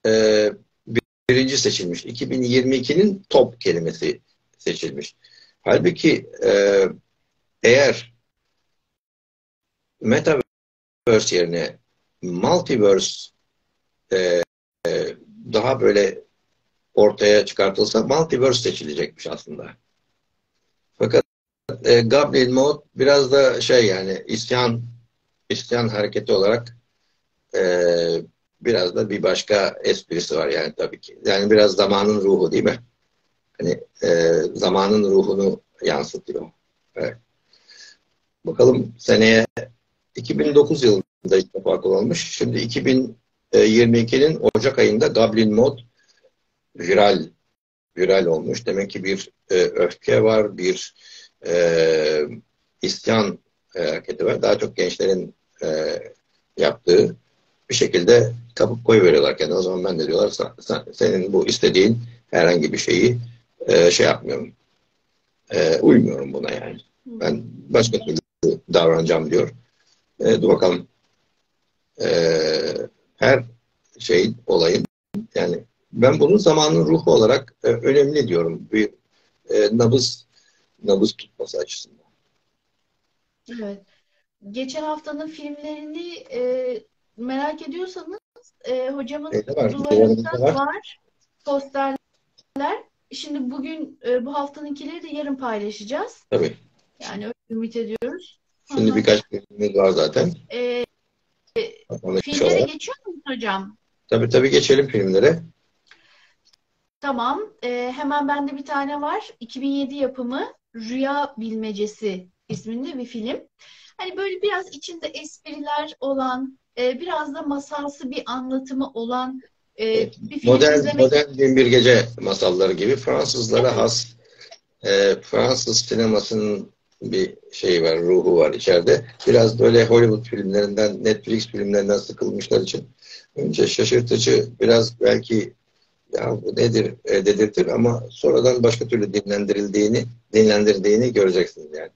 e, birinci seçilmiş. 2022'nin top kelimesi seçilmiş. Halbuki e, eğer Metaverse yerine Multiverse e, e, daha böyle ortaya çıkartılsa multiverse seçilecekmiş aslında. Fakat e, Gabriel Mode biraz da şey yani isyan isyan hareketi olarak e, biraz da bir başka esprisi var yani tabii ki. Yani biraz zamanın ruhu değil mi? Hani e, zamanın ruhunu yansıtıyor. Evet. Bakalım seneye 2009 yılında ilk defa kullanılmış. Şimdi 2022'nin Ocak ayında Goblin Mode viral viral olmuş. Demek ki bir e, öfke var, bir e, isyan e, hareketi var. Daha çok gençlerin e, yaptığı bir şekilde kapıp koyu veriyorlar kendine. O zaman ben de diyorlar sen, sen, senin bu istediğin herhangi bir şeyi e, şey yapmıyorum. E, uymuyorum buna yani. Ben başka türlü davranacağım diyor. E, dur bakalım. E, her şeyin, olayın yani ben bunun zamanın ruhu olarak e, önemli diyorum. Bir e, nabız nabız tutması açısından. Evet. Geçen haftanın filmlerini e, merak ediyorsanız e, hocamın Şeyde var, duvarında var. var. posterler. Şimdi bugün e, bu haftanınkileri de yarın paylaşacağız. Tabii. Yani öyle ümit ediyoruz. Şimdi hı. birkaç filmimiz var zaten. E, Onu filmlere geçiyor muyuz hocam? Tabii tabii geçelim filmlere. Tamam. E, hemen bende bir tane var. 2007 yapımı Rüya Bilmecesi isminde bir film. Hani böyle biraz içinde espriler olan, e, biraz da masalsı bir anlatımı olan e, bir film Modern, izlemek modern bir gece masalları gibi Fransızlara has e, Fransız sinemasının bir şeyi var, ruhu var içeride. Biraz böyle Hollywood filmlerinden, Netflix filmlerinden sıkılmışlar için önce şaşırtıcı, biraz belki ya bu nedir e, dedirtir ama sonradan başka türlü dinlendirildiğini, dinlendirdiğini göreceksiniz yani.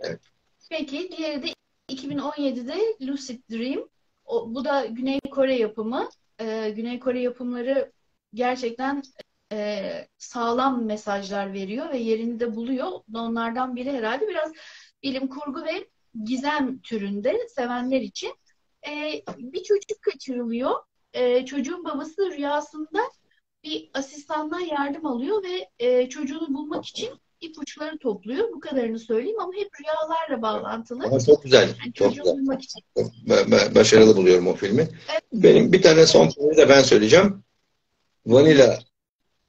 Evet. Peki diğeri de 2017'de Lucid Dream. O, bu da Güney Kore yapımı. Ee, Güney Kore yapımları gerçekten e, sağlam mesajlar veriyor ve yerini de buluyor. Onlardan biri herhalde biraz bilim kurgu ve gizem türünde sevenler için. Ee, bir çocuk kaçırılıyor. Ee, çocuğun babası rüyasında bir asistandan yardım alıyor ve e, çocuğunu bulmak için ipuçları topluyor. Bu kadarını söyleyeyim ama hep rüyalarla bağlantılı. Ama çok güzel, Yani çok güzel. için. Ba- ba- başarılı buluyorum o filmi. Benim bir tane son filmi de ben söyleyeceğim. Vanilla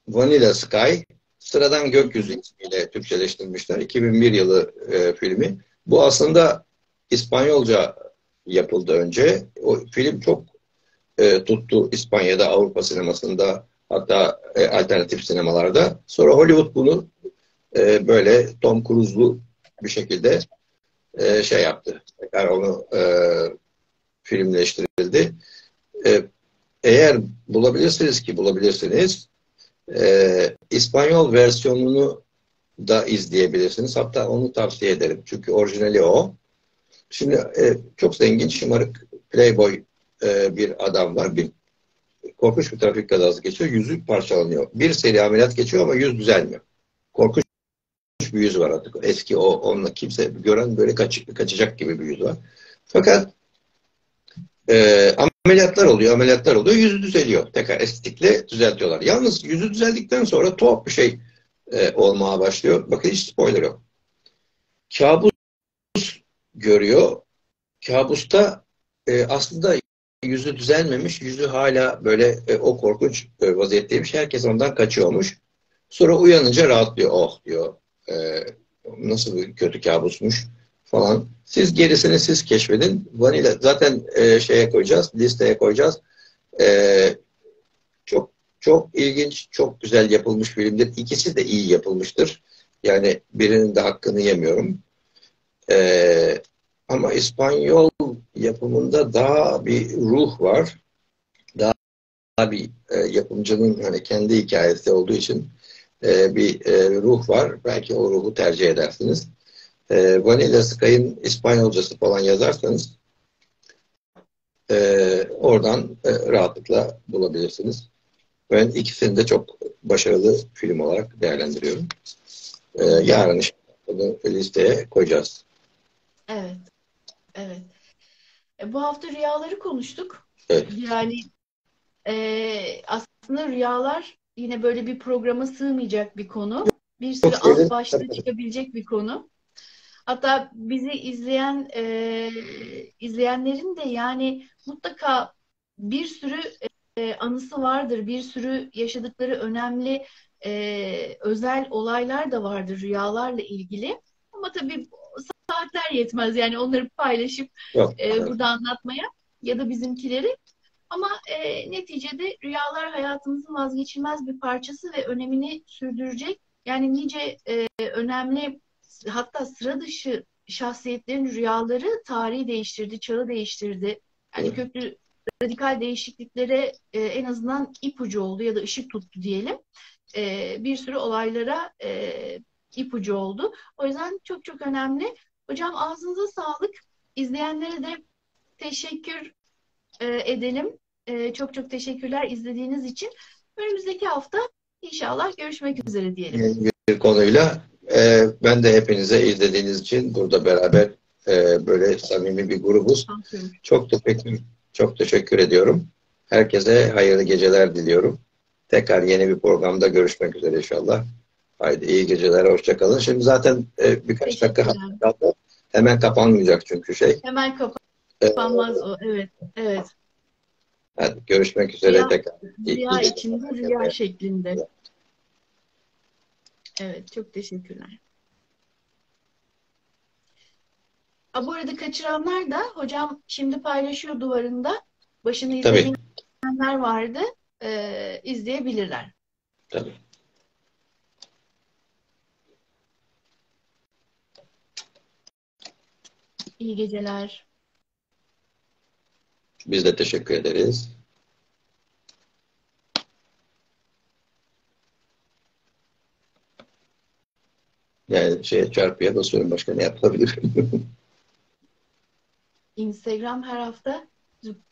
Vanilla Sky Sıradan Gökyüzü ismiyle Türkçeleştirmişler. 2001 yılı e, filmi. Bu aslında İspanyolca yapıldı önce. O film çok e, tuttu İspanya'da, Avrupa sinemasında hatta e, alternatif sinemalarda. Sonra Hollywood bunu e, böyle Tom Cruise'lu bir şekilde e, şey yaptı. Tekrar onu e, filmleştirildi. E, eğer bulabilirsiniz ki bulabilirsiniz e, İspanyol versiyonunu da izleyebilirsiniz. Hatta onu tavsiye ederim. Çünkü orijinali o. Şimdi e, çok zengin, şımarık, playboy e, bir adam var. Bir korkunç bir trafik kazası geçiyor. Yüzü parçalanıyor. Bir seri ameliyat geçiyor ama yüz düzelmiyor. Korkunç bir yüz var artık. Eski o onunla kimse gören böyle kaç, kaçacak gibi bir yüz var. Fakat e, ameliyatlar oluyor, ameliyatlar oluyor, yüzü düzeliyor. Tekrar estetikle düzeltiyorlar. Yalnız yüzü düzeldikten sonra tuhaf bir şey e, olmaya başlıyor. Bakın hiç spoiler yok. Kabus görüyor. Kabusta e, aslında yüzü düzelmemiş, yüzü hala böyle e, o korkunç e, vaziyetteymiş. Herkes ondan kaçıyormuş. Sonra uyanınca rahatlıyor. Oh diyor. E, nasıl bir kötü kabusmuş falan. Siz gerisini siz keşfedin. Vanilla zaten e, şeye koyacağız, listeye koyacağız. E, çok çok ilginç, çok güzel yapılmış filmdir. İkisi de iyi yapılmıştır. Yani birinin de hakkını yemiyorum. E, ama İspanyol yapımında daha bir ruh var. Daha bir e, yapımcının hani kendi hikayesi olduğu için e, bir e, ruh var. Belki o ruhu tercih edersiniz. E, Vanilla Sky'ın İspanyolcası falan yazarsanız e, oradan e, rahatlıkla bulabilirsiniz. Ben ikisini de çok başarılı film olarak değerlendiriyorum. E, yarın işte bunu listeye koyacağız. Evet. Evet. E, bu hafta rüyaları konuştuk. Evet. Yani e, aslında rüyalar yine böyle bir programa sığmayacak bir konu. Bir sürü alt başlığı çıkabilecek bir konu. Hatta bizi izleyen e, izleyenlerin de yani mutlaka bir sürü e, anısı vardır, bir sürü yaşadıkları önemli e, özel olaylar da vardır rüyalarla ilgili. Ama tabii saatler yetmez yani onları paylaşıp Yok. e, burada anlatmaya ya da bizimkileri. Ama e, neticede rüyalar hayatımızın vazgeçilmez bir parçası ve önemini sürdürecek. Yani nice e, önemli hatta sıra dışı şahsiyetlerin rüyaları tarihi değiştirdi, çağı değiştirdi. Yani Evet. köklü radikal değişikliklere e, en azından ipucu oldu ya da ışık tuttu diyelim. E, bir sürü olaylara e, ipucu oldu. O yüzden çok çok önemli. Hocam ağzınıza sağlık. İzleyenlere de teşekkür e, edelim. E, çok çok teşekkürler izlediğiniz için. Önümüzdeki hafta inşallah görüşmek üzere diyelim. Yeni bir konuyla e, ben de hepinize izlediğiniz için burada beraber e, böyle samimi bir grubuz. Çok teşekkür, çok teşekkür ediyorum. Herkese hayırlı geceler diliyorum. Tekrar yeni bir programda görüşmek üzere inşallah. Haydi iyi geceler, hoşça kalın. Şimdi zaten e, birkaç dakika kaldı. Hemen kapanmayacak çünkü şey. Hemen E, kapanmaz o. Evet, evet. Hadi görüşmek üzere Rüya- tekrar. Rüya içinde rüya şeklinde. Evet, çok teşekkürler. Ha, bu arada kaçıranlar da hocam şimdi paylaşıyor duvarında. Başını izleyenler vardı. Ee, izleyebilirler. Tabii. İyi geceler. Biz de teşekkür ederiz. Yani şeye çarpıya basıyorum. Başka ne yapabilirim? Instagram her hafta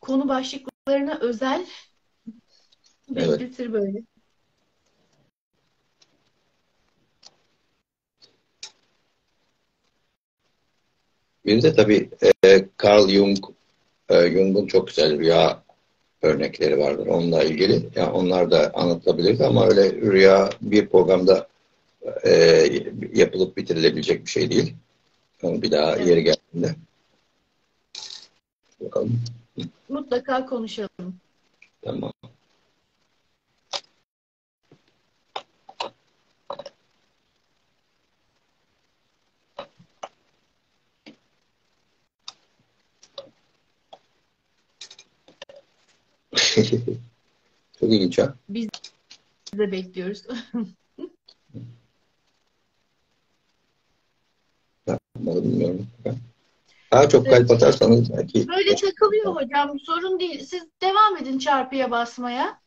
konu başlıklarına özel Evet. böyle. Bir de tabii e, Carl Jung, e, Jung'un çok güzel rüya örnekleri vardır onunla ilgili. Yani onlar da anlatılabilir ama öyle rüya bir programda e, yapılıp bitirilebilecek bir şey değil. Onu bir daha Evet. yeri geldiğinde. Bakalım. Mutlaka konuşalım. Tamam. Ha. Biz de bekliyoruz. Yapmalı bilmiyorum. Daha çok kalp atarsanız belki Böyle takılıyor hocam. Sorun değil. Siz devam edin çarpıya basmaya.